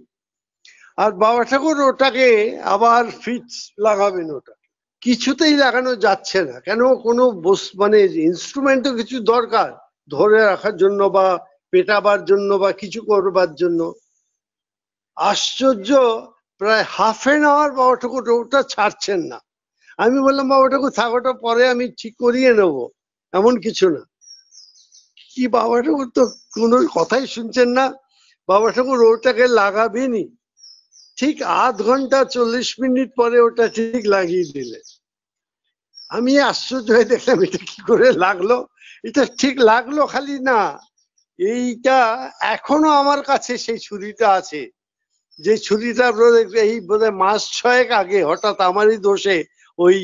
আর বাবা ঠাকুর ওটাকে আবার ফিট লাগাবেন ওটা। কিছুতেই লাগানো যাচ্ছে না। কেন? কোনো মানে ইনস্ট্রুমেন্টও কিছু দরকার ধরে রাখার জন্য বা পেটাবার জন্য বা কিছু করবার জন্য। আশ্চর্য, প্রায় হাফ এন আওয়ার বাবা ঠাকুর ওটা ছাড়ছেন না। আমি বললাম, বাবা ঠাকুর থাক ওটা পরে আমি ঠিক করিয়ে নেব। এমন কিছু না। কি বাবা ঠাকুর তো কোনো কথাই শুনছেন না। বাবা ঠাকুর ওটাকে লাগাবেনি। ঠিক আধ ঘণ্টা চল্লিশ মিনিট পরে ওটা ঠিক লাগিয়ে দিলে। আমি আশ্চর্য হয়ে দেখলাম, এটা কি করে লাগল? এটা ঠিক লাগল খালি না। এইটা এখনও আমার কাছে সেই ছুরিটা আছে। যে ছুরিটা এই বোধহয় মাস ছয়েক আগে হঠাৎ আমারই দোষে ওই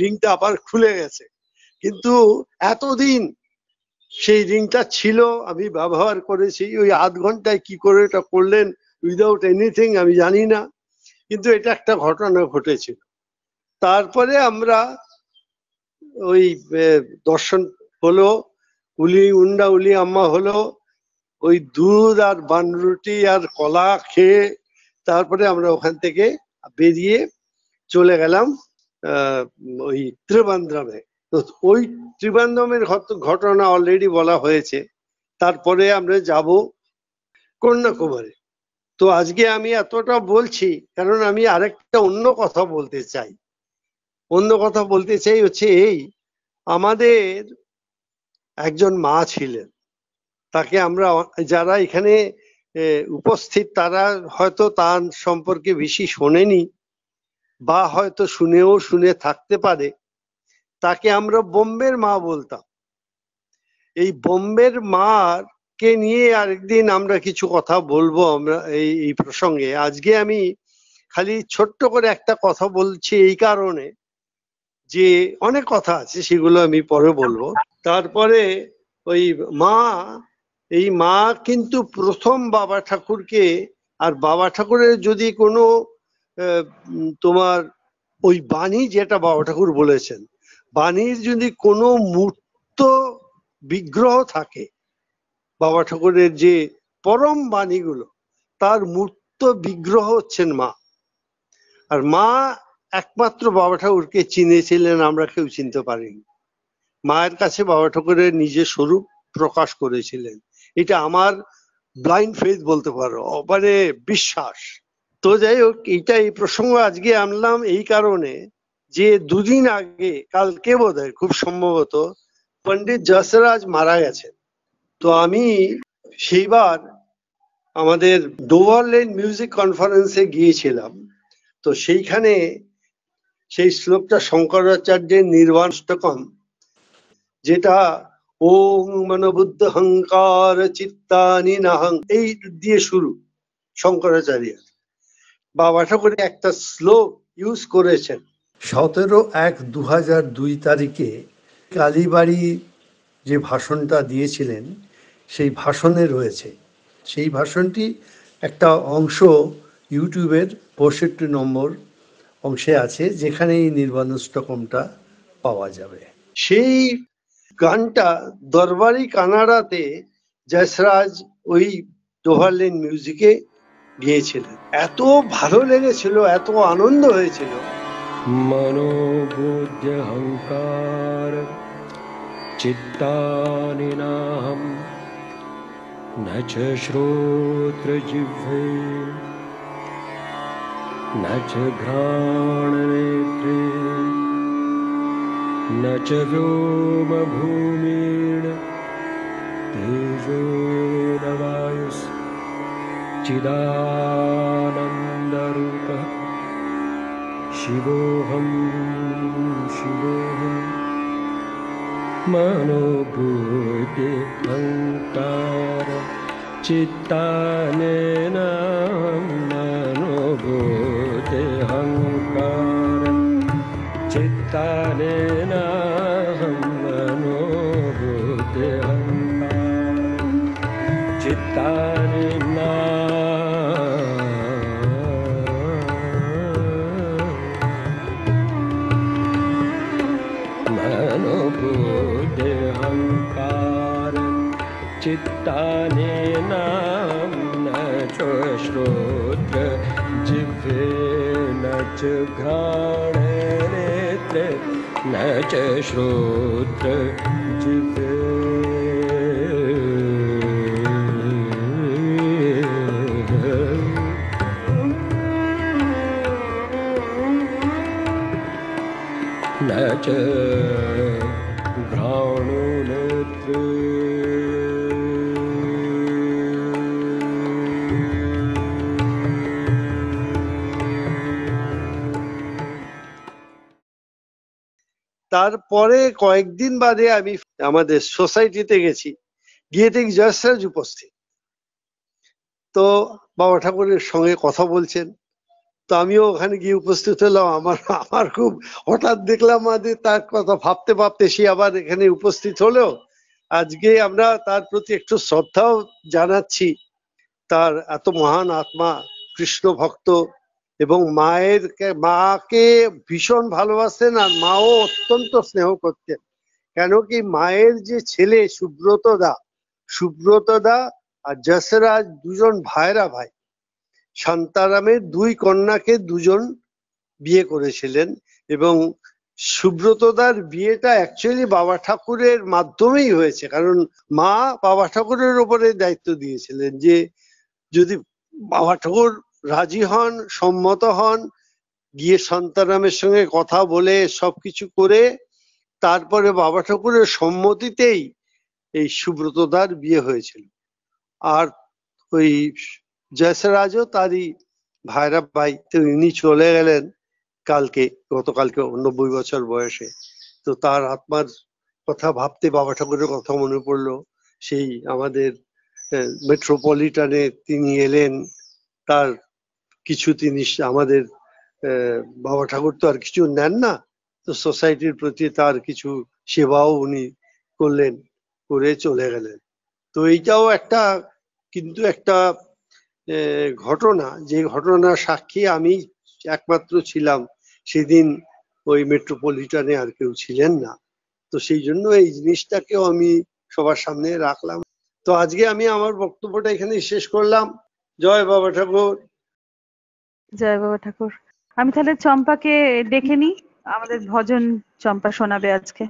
রিংটা আবার খুলে গেছে। কিন্তু এতদিন সেই রিংটা ছিল, আমি ব্যবহার করেছি। ওই আধ ঘন্টায় কি করে এটা করলেন উইদাউট এনিথিং আমি জানি না। কিন্তু এটা একটা ঘটনা ঘটেছিল। তারপরে আমরা ওই দর্শন হলো, উলি উন্ডা উলি আম্মা হলো, ওই দুধ আর বানরুটি আর কলা খেয়ে তারপরে আমরা ওখান থেকে বেরিয়ে চলে গেলাম ওই ত্রিবান্দ্রমে। তো ওই ত্রিবান্দ্রমের ঘট- ঘটনা অলরেডি বলা হয়েছে। তারপরে আমরা যাব কন্যাকুমারী। তো আজকে আমি এতটা বলছি, কারণ আমি আরেকটা অন্য কথা বলতে চাই। অন্য কথা বলতে চাই হচ্ছে এই, আমাদের একজন মা ছিলেন। তাকে আমরা যারা এখানে উপস্থিত তারা হয়তো তার সম্পর্কে বেশি শোনেনি বা হয়তো শুনেও শুনে থাকতে পারে। তাকে আমরা বোম্বের মা বলতাম। এই বোম্বের মার কে নিয়ে আরেকদিন আমরা কিছু কথা বলব আমরা এই এই প্রসঙ্গে। আজকে আমি খালি ছোট্ট করে একটা কথা বলছি এই কারণে। যে অনেক কথা আছে, সেগুলো আমি পরে বলব। তারপরে ওই মা, এই মা কিন্তু প্রথম বাবা ঠাকুরকে, আর বাবা ঠাকুরের যদি কোনো তোমার ওই বাণী যেটা বাবা ঠাকুর বলেছেন, বাণীর যদি কোনো মূর্ত বিগ্রহ থাকে, বাবা ঠাকুরের যে পরম বাণীগুলো, তার মূর্ত বিগ্রহ হচ্ছেন মা। আর মা একমাত্র বাবা ঠাকুরকে চিনেছিলেন, আমরা কেউ চিনতে পারিনি। মায়ের কাছে বাবা ঠাকুরের নিজের স্বরূপ প্রকাশ করেছিলেন। এটা আমার ব্লাইন্ড ফেথ বলতে পারো মানে বিশ্বাস। তো যাই হোক, এইটা এই প্রসঙ্গ আজকে আনলাম এই কারণে যে দুদিন আগে, কালকে বোধ খুব সম্ভবত পন্ডিত যশরাজ মারা গেছেন। তো আমি সেইবার আমাদের ডোভারল্যান্ড মিউজিক কনফারেন্সে গিয়েছিলাম। তো সেইখানে সেই শ্লোকটা শঙ্করাচার্যের নির্বাণষ্টকম যেটা ওম মনোবুদ্ধ হংকার চিত্তানি নাহং, এই দিয়ে শুরু শঙ্করাচার্য। বাবা ঠাকুর একটা শ্লোক ইউজ করেছেন। সতেরো এক দু হাজার দুই তারিখে কালীবাড়ি যে ভাষণটা দিয়েছিলেন, সেই ভাষণে রয়েছে। সেই ভাষণটি একটা অংশ ইউটিউবের পঁয়ষট্টি নম্বর অংশে আছে যেখানে এই নির্বাণষ্টকমটা পাওয়া যাবে সেই গানটা দরবারি কানাডাতে জয়সরাজ ওই ডোভারলেন মিউজিকে গিয়েছিলেন এত ভালো লেগেছিল এত আনন্দ হয়েছিল मनोबुद्ध्यहङ्कार चित्तानि नाहं न च श्रोत्रजिह्वे न च घ्राणनेत्रे न च व्योमभूमीण न वायुश्चिदानन्दरूपः शिवोऽहं शिवोऽहम् मनोबुद्धि अहङ्कार चित्तानेन च घ्राणनेत्रे न च श्रोत्र जिह्वे न च তারপরে কয়েকদিন বাদে আমি আমাদের সোসাইটিতে গেছি। গিয়ে দেখি জয়সরাজ উপস্থিত। তো বাবা ঠাকুরের সঙ্গে কথা বলছেন। তো আমিও ওখানে গিয়ে উপস্থিত হলাম। আমার আমার খুব হঠাৎ দেখলাম যে তার কথা ভাবতে ভাবতে সে আবার এখানে উপস্থিত হলো। আজকে আমরা তার প্রতি একটু শ্রদ্ধাও জানাচ্ছি। তার এত মহান আত্মা কৃষ্ণ ভক্ত এবং মায়ের মাকে ভীষণ ভালোবাসতেন আর মাও অত্যন্ত স্নেহ করতেন। কেন কি মায়ের যে ছেলে সুব্রত দা সুব্রত দা আর যশরাজ দুজন ভাইরা ভাই, শান্তারামের দুই কন্যাকে দুজন বিয়ে করেছিলেন এবং সুব্রতদার বিয়েটা অ্যাকচুয়ালি বাবা ঠাকুরের মাধ্যমেই হয়েছে। কারণ মা বাবা ঠাকুরের ওপরে দায়িত্ব দিয়েছিলেন যে যদি বাবা ঠাকুর রাজি হন, সম্মত হন, গিয়ে সন্তারামের সঙ্গে কথা বলে সবকিছু করে তারপরে বাবা ঠাকুরের সম্মতিতেই এই সুব্রতদার বিয়ে হয়েছিল। আর ওই জয়সরাজও তারই ভাইরা ভাই তো ইনি চলে গেলেন কালকে, গতকালকে নব্বই বছর বয়সে। তো তার আত্মার কথা ভাবতে বাবা ঠাকুরের কথা মনে পড়ল। সেই আমাদের মেট্রোপলিটনে তিনি এলেন, তার কিছু তিনি আমাদের বাবা ঠাকুর তো আর কিছু নেন না, তো সোসাইটির প্রতি তার কিছু সেবাও উনি করলেন, করে চলে গেলেন। তো এইটাও একটা, কিন্তু একটা ঘটনা। যে ঘটনার সাক্ষী আমি একমাত্র ছিলাম, সেদিন ওই মেট্রোপলিটনে আর কেউ ছিলেন না। তো সেই জন্য এই জিনিসটাকেও আমি সবার সামনে রাখলাম। তো আজকে আমি আমার বক্তব্যটা এখানে শেষ করলাম। জয় বাবা ঠাকুর। জয় বাবা ঠাকুর। আমি তাহলে চম্পাকে ডেকে নি আমাদের ভজন চম্পা শোনাবে আজকে।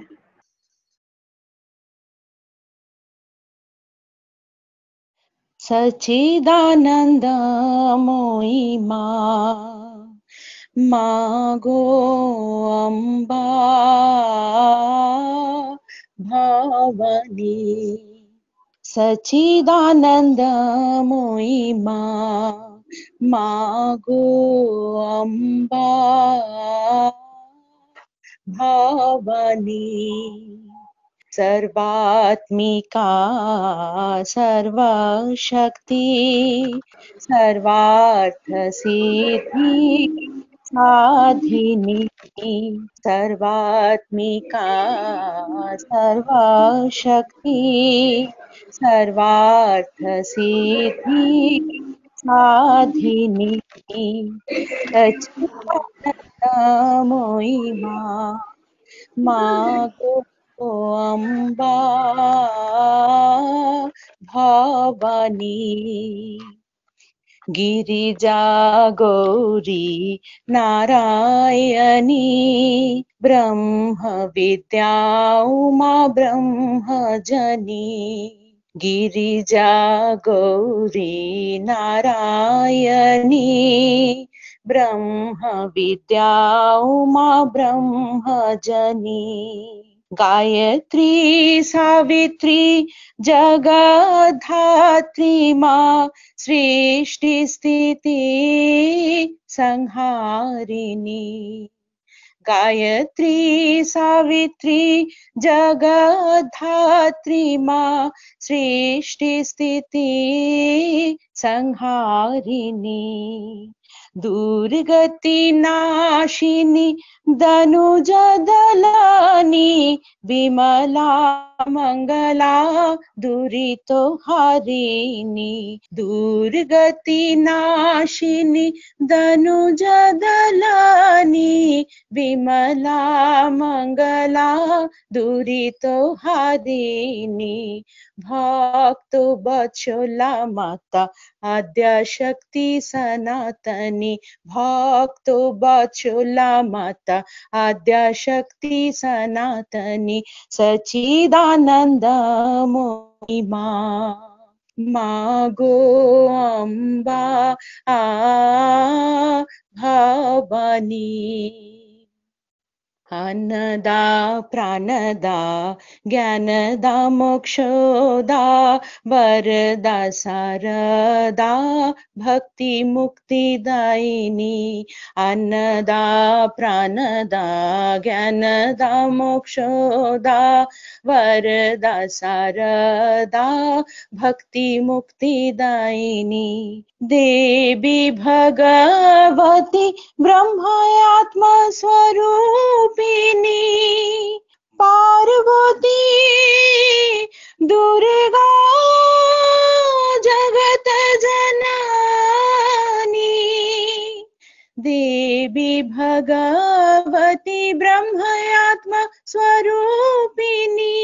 সচিদানন্দ মা মা গো অম্বা, ভবানী। সচিদানন্দময়ী মা मा गो अम्बा भवानी सर्वात्मिका सर्वशक्ति सर्वार्थसिद्धि साधिनी सर्वात्मिका सर्वशक्ति सर्वार्थसिद्धि साधिनी सच्चिदानन्दमयि मा मा गो अम्बा भवानी। गिरिजा गौरी नारायणी। ब्रह्म विद्या उमा ब्रह्मजनी। गिरिजा गौरी नारायणी। ब्रह्म विद्या उमा ब्रह्मजनी गायत्री सावित्री जगद्धात्री माँ सृष्टि स्थिति संहारिणी। गायत्री सावित्री जगद्धात्री माँ सृष्टि स्थिति संहारिणी। दुर्गति दुर्गतिनाशिनि दनुजदलानि विमला मङ्गला दुरितो नाशिनी, धनुज दनुजदलानि विमला मङ्गला दुरितो हरिणि। भक्तो बचोला माता आद्या शक्ति सनातनी भक्त बचला माता आद्या शक्ति सनातनी सचिदानंद मोहिमा मागो अम्बा, आ, भवानी। अन्नदा प्राणदा ज्ञानदा मोक्षदा वरदा सारदा भक्ति मुक्तिदायिनी अन्नदा प्राणदा ज्ञानदा मोक्षदा वरदा सारदा भक्ति मुक्तिदायिनी देवी भगवती ब्रह्मात्मा स्वरूपिणी पार्वती दुर्गा जगत जननी देवी भगवती ब्रह्मात्मा स्वरूपिणी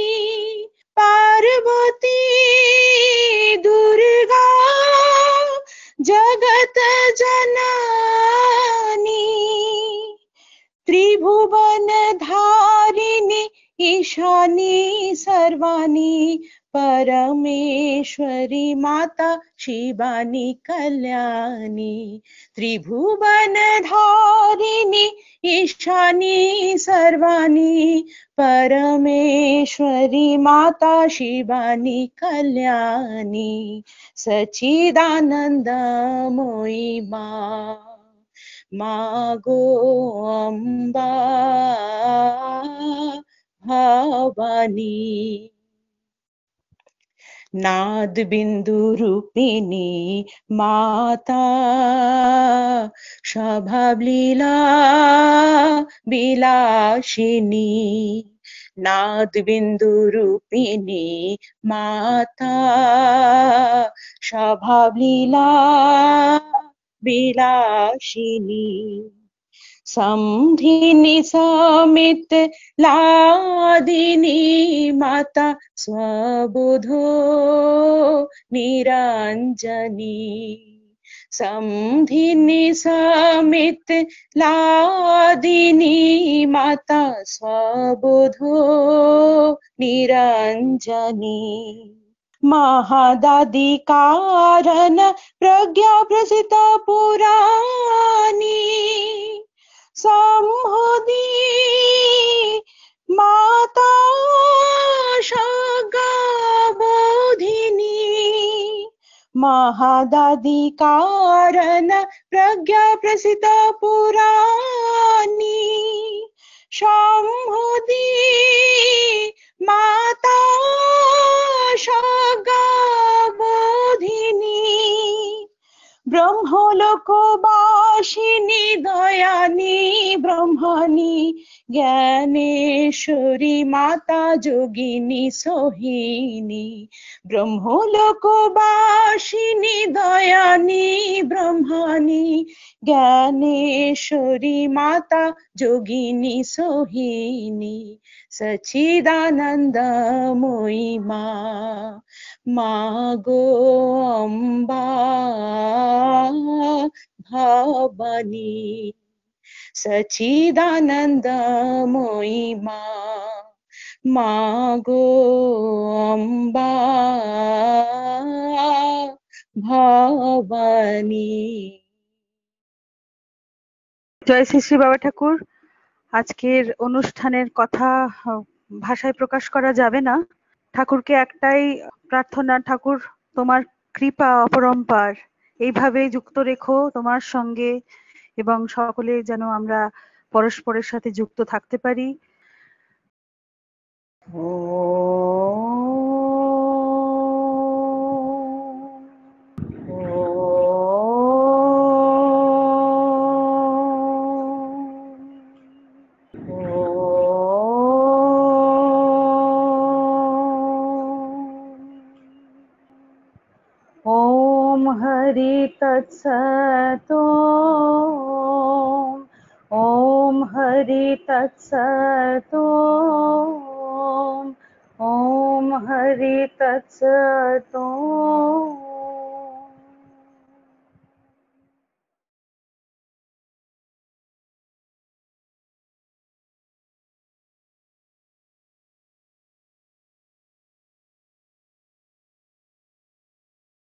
पार्वती दुर्गा जगत जननी। त्रिभुवन धारिणी ईशानी सर्वाणी परमेश्वरी माता शिवानी कल्याणी। त्रिभुवन धारिणी ईशानी सर्वाणी परमेश्वरी माता शिवानी कल्याणी। सचिदानंद मोई मा। মাগো অম্বা ভাবানী। নাদ বিন্দু রূপিণী মাতা, স্বভাব লীলা বিলাসিনী। নাদ বিন্দু রূপিণী মাতা, স্বভাব লীলা विलासिनी समधिनी समित लादिनी माता स्वबुधो निरञ्जनी। समधिनी समित लादिनी माता स्वबुधो निरञ्जनी। महादादि कारण प्रज्ञा प्रसिद्ध पुराणी सम्होदी माता बोधिनी महादादि कारण प्रज्ञा प्रसिद्ध पुराणी सम्होदी माता ব্রহ্মলোকবাসিনী দয়ানি ব্রহ্মণী জ্ঞানেশ্বরী মাতা যোগিনী সোহিনী ব্রহ্মলোকবাসিনী দয়ানি ব্রহ্মণী জ্ঞানেশ্বরী মাতা যোগিনী সোহিনী সচিদানন্দময়ী মা মা গো অম্বা ভবানী সচিদানন্দময়ী মা মা গো অম্বা ভবানী। জয় শ্রী শ্রী বাবা ঠাকুর। আজকের অনুষ্ঠানের কথা ভাষায় প্রকাশ করা যাবে না। ঠাকুরকে একটাই প্রার্থনা, ঠাকুর, তোমার কৃপা অপরম্পার। এইভাবে যুক্ত রেখো তোমার সঙ্গে এবং সকলে যেন আমরা পরস্পরের সাথে যুক্ত থাকতে পারি। ॐ हरि तत्सत् ॐ हरि तत्सत् ॐ हरि तत्सत्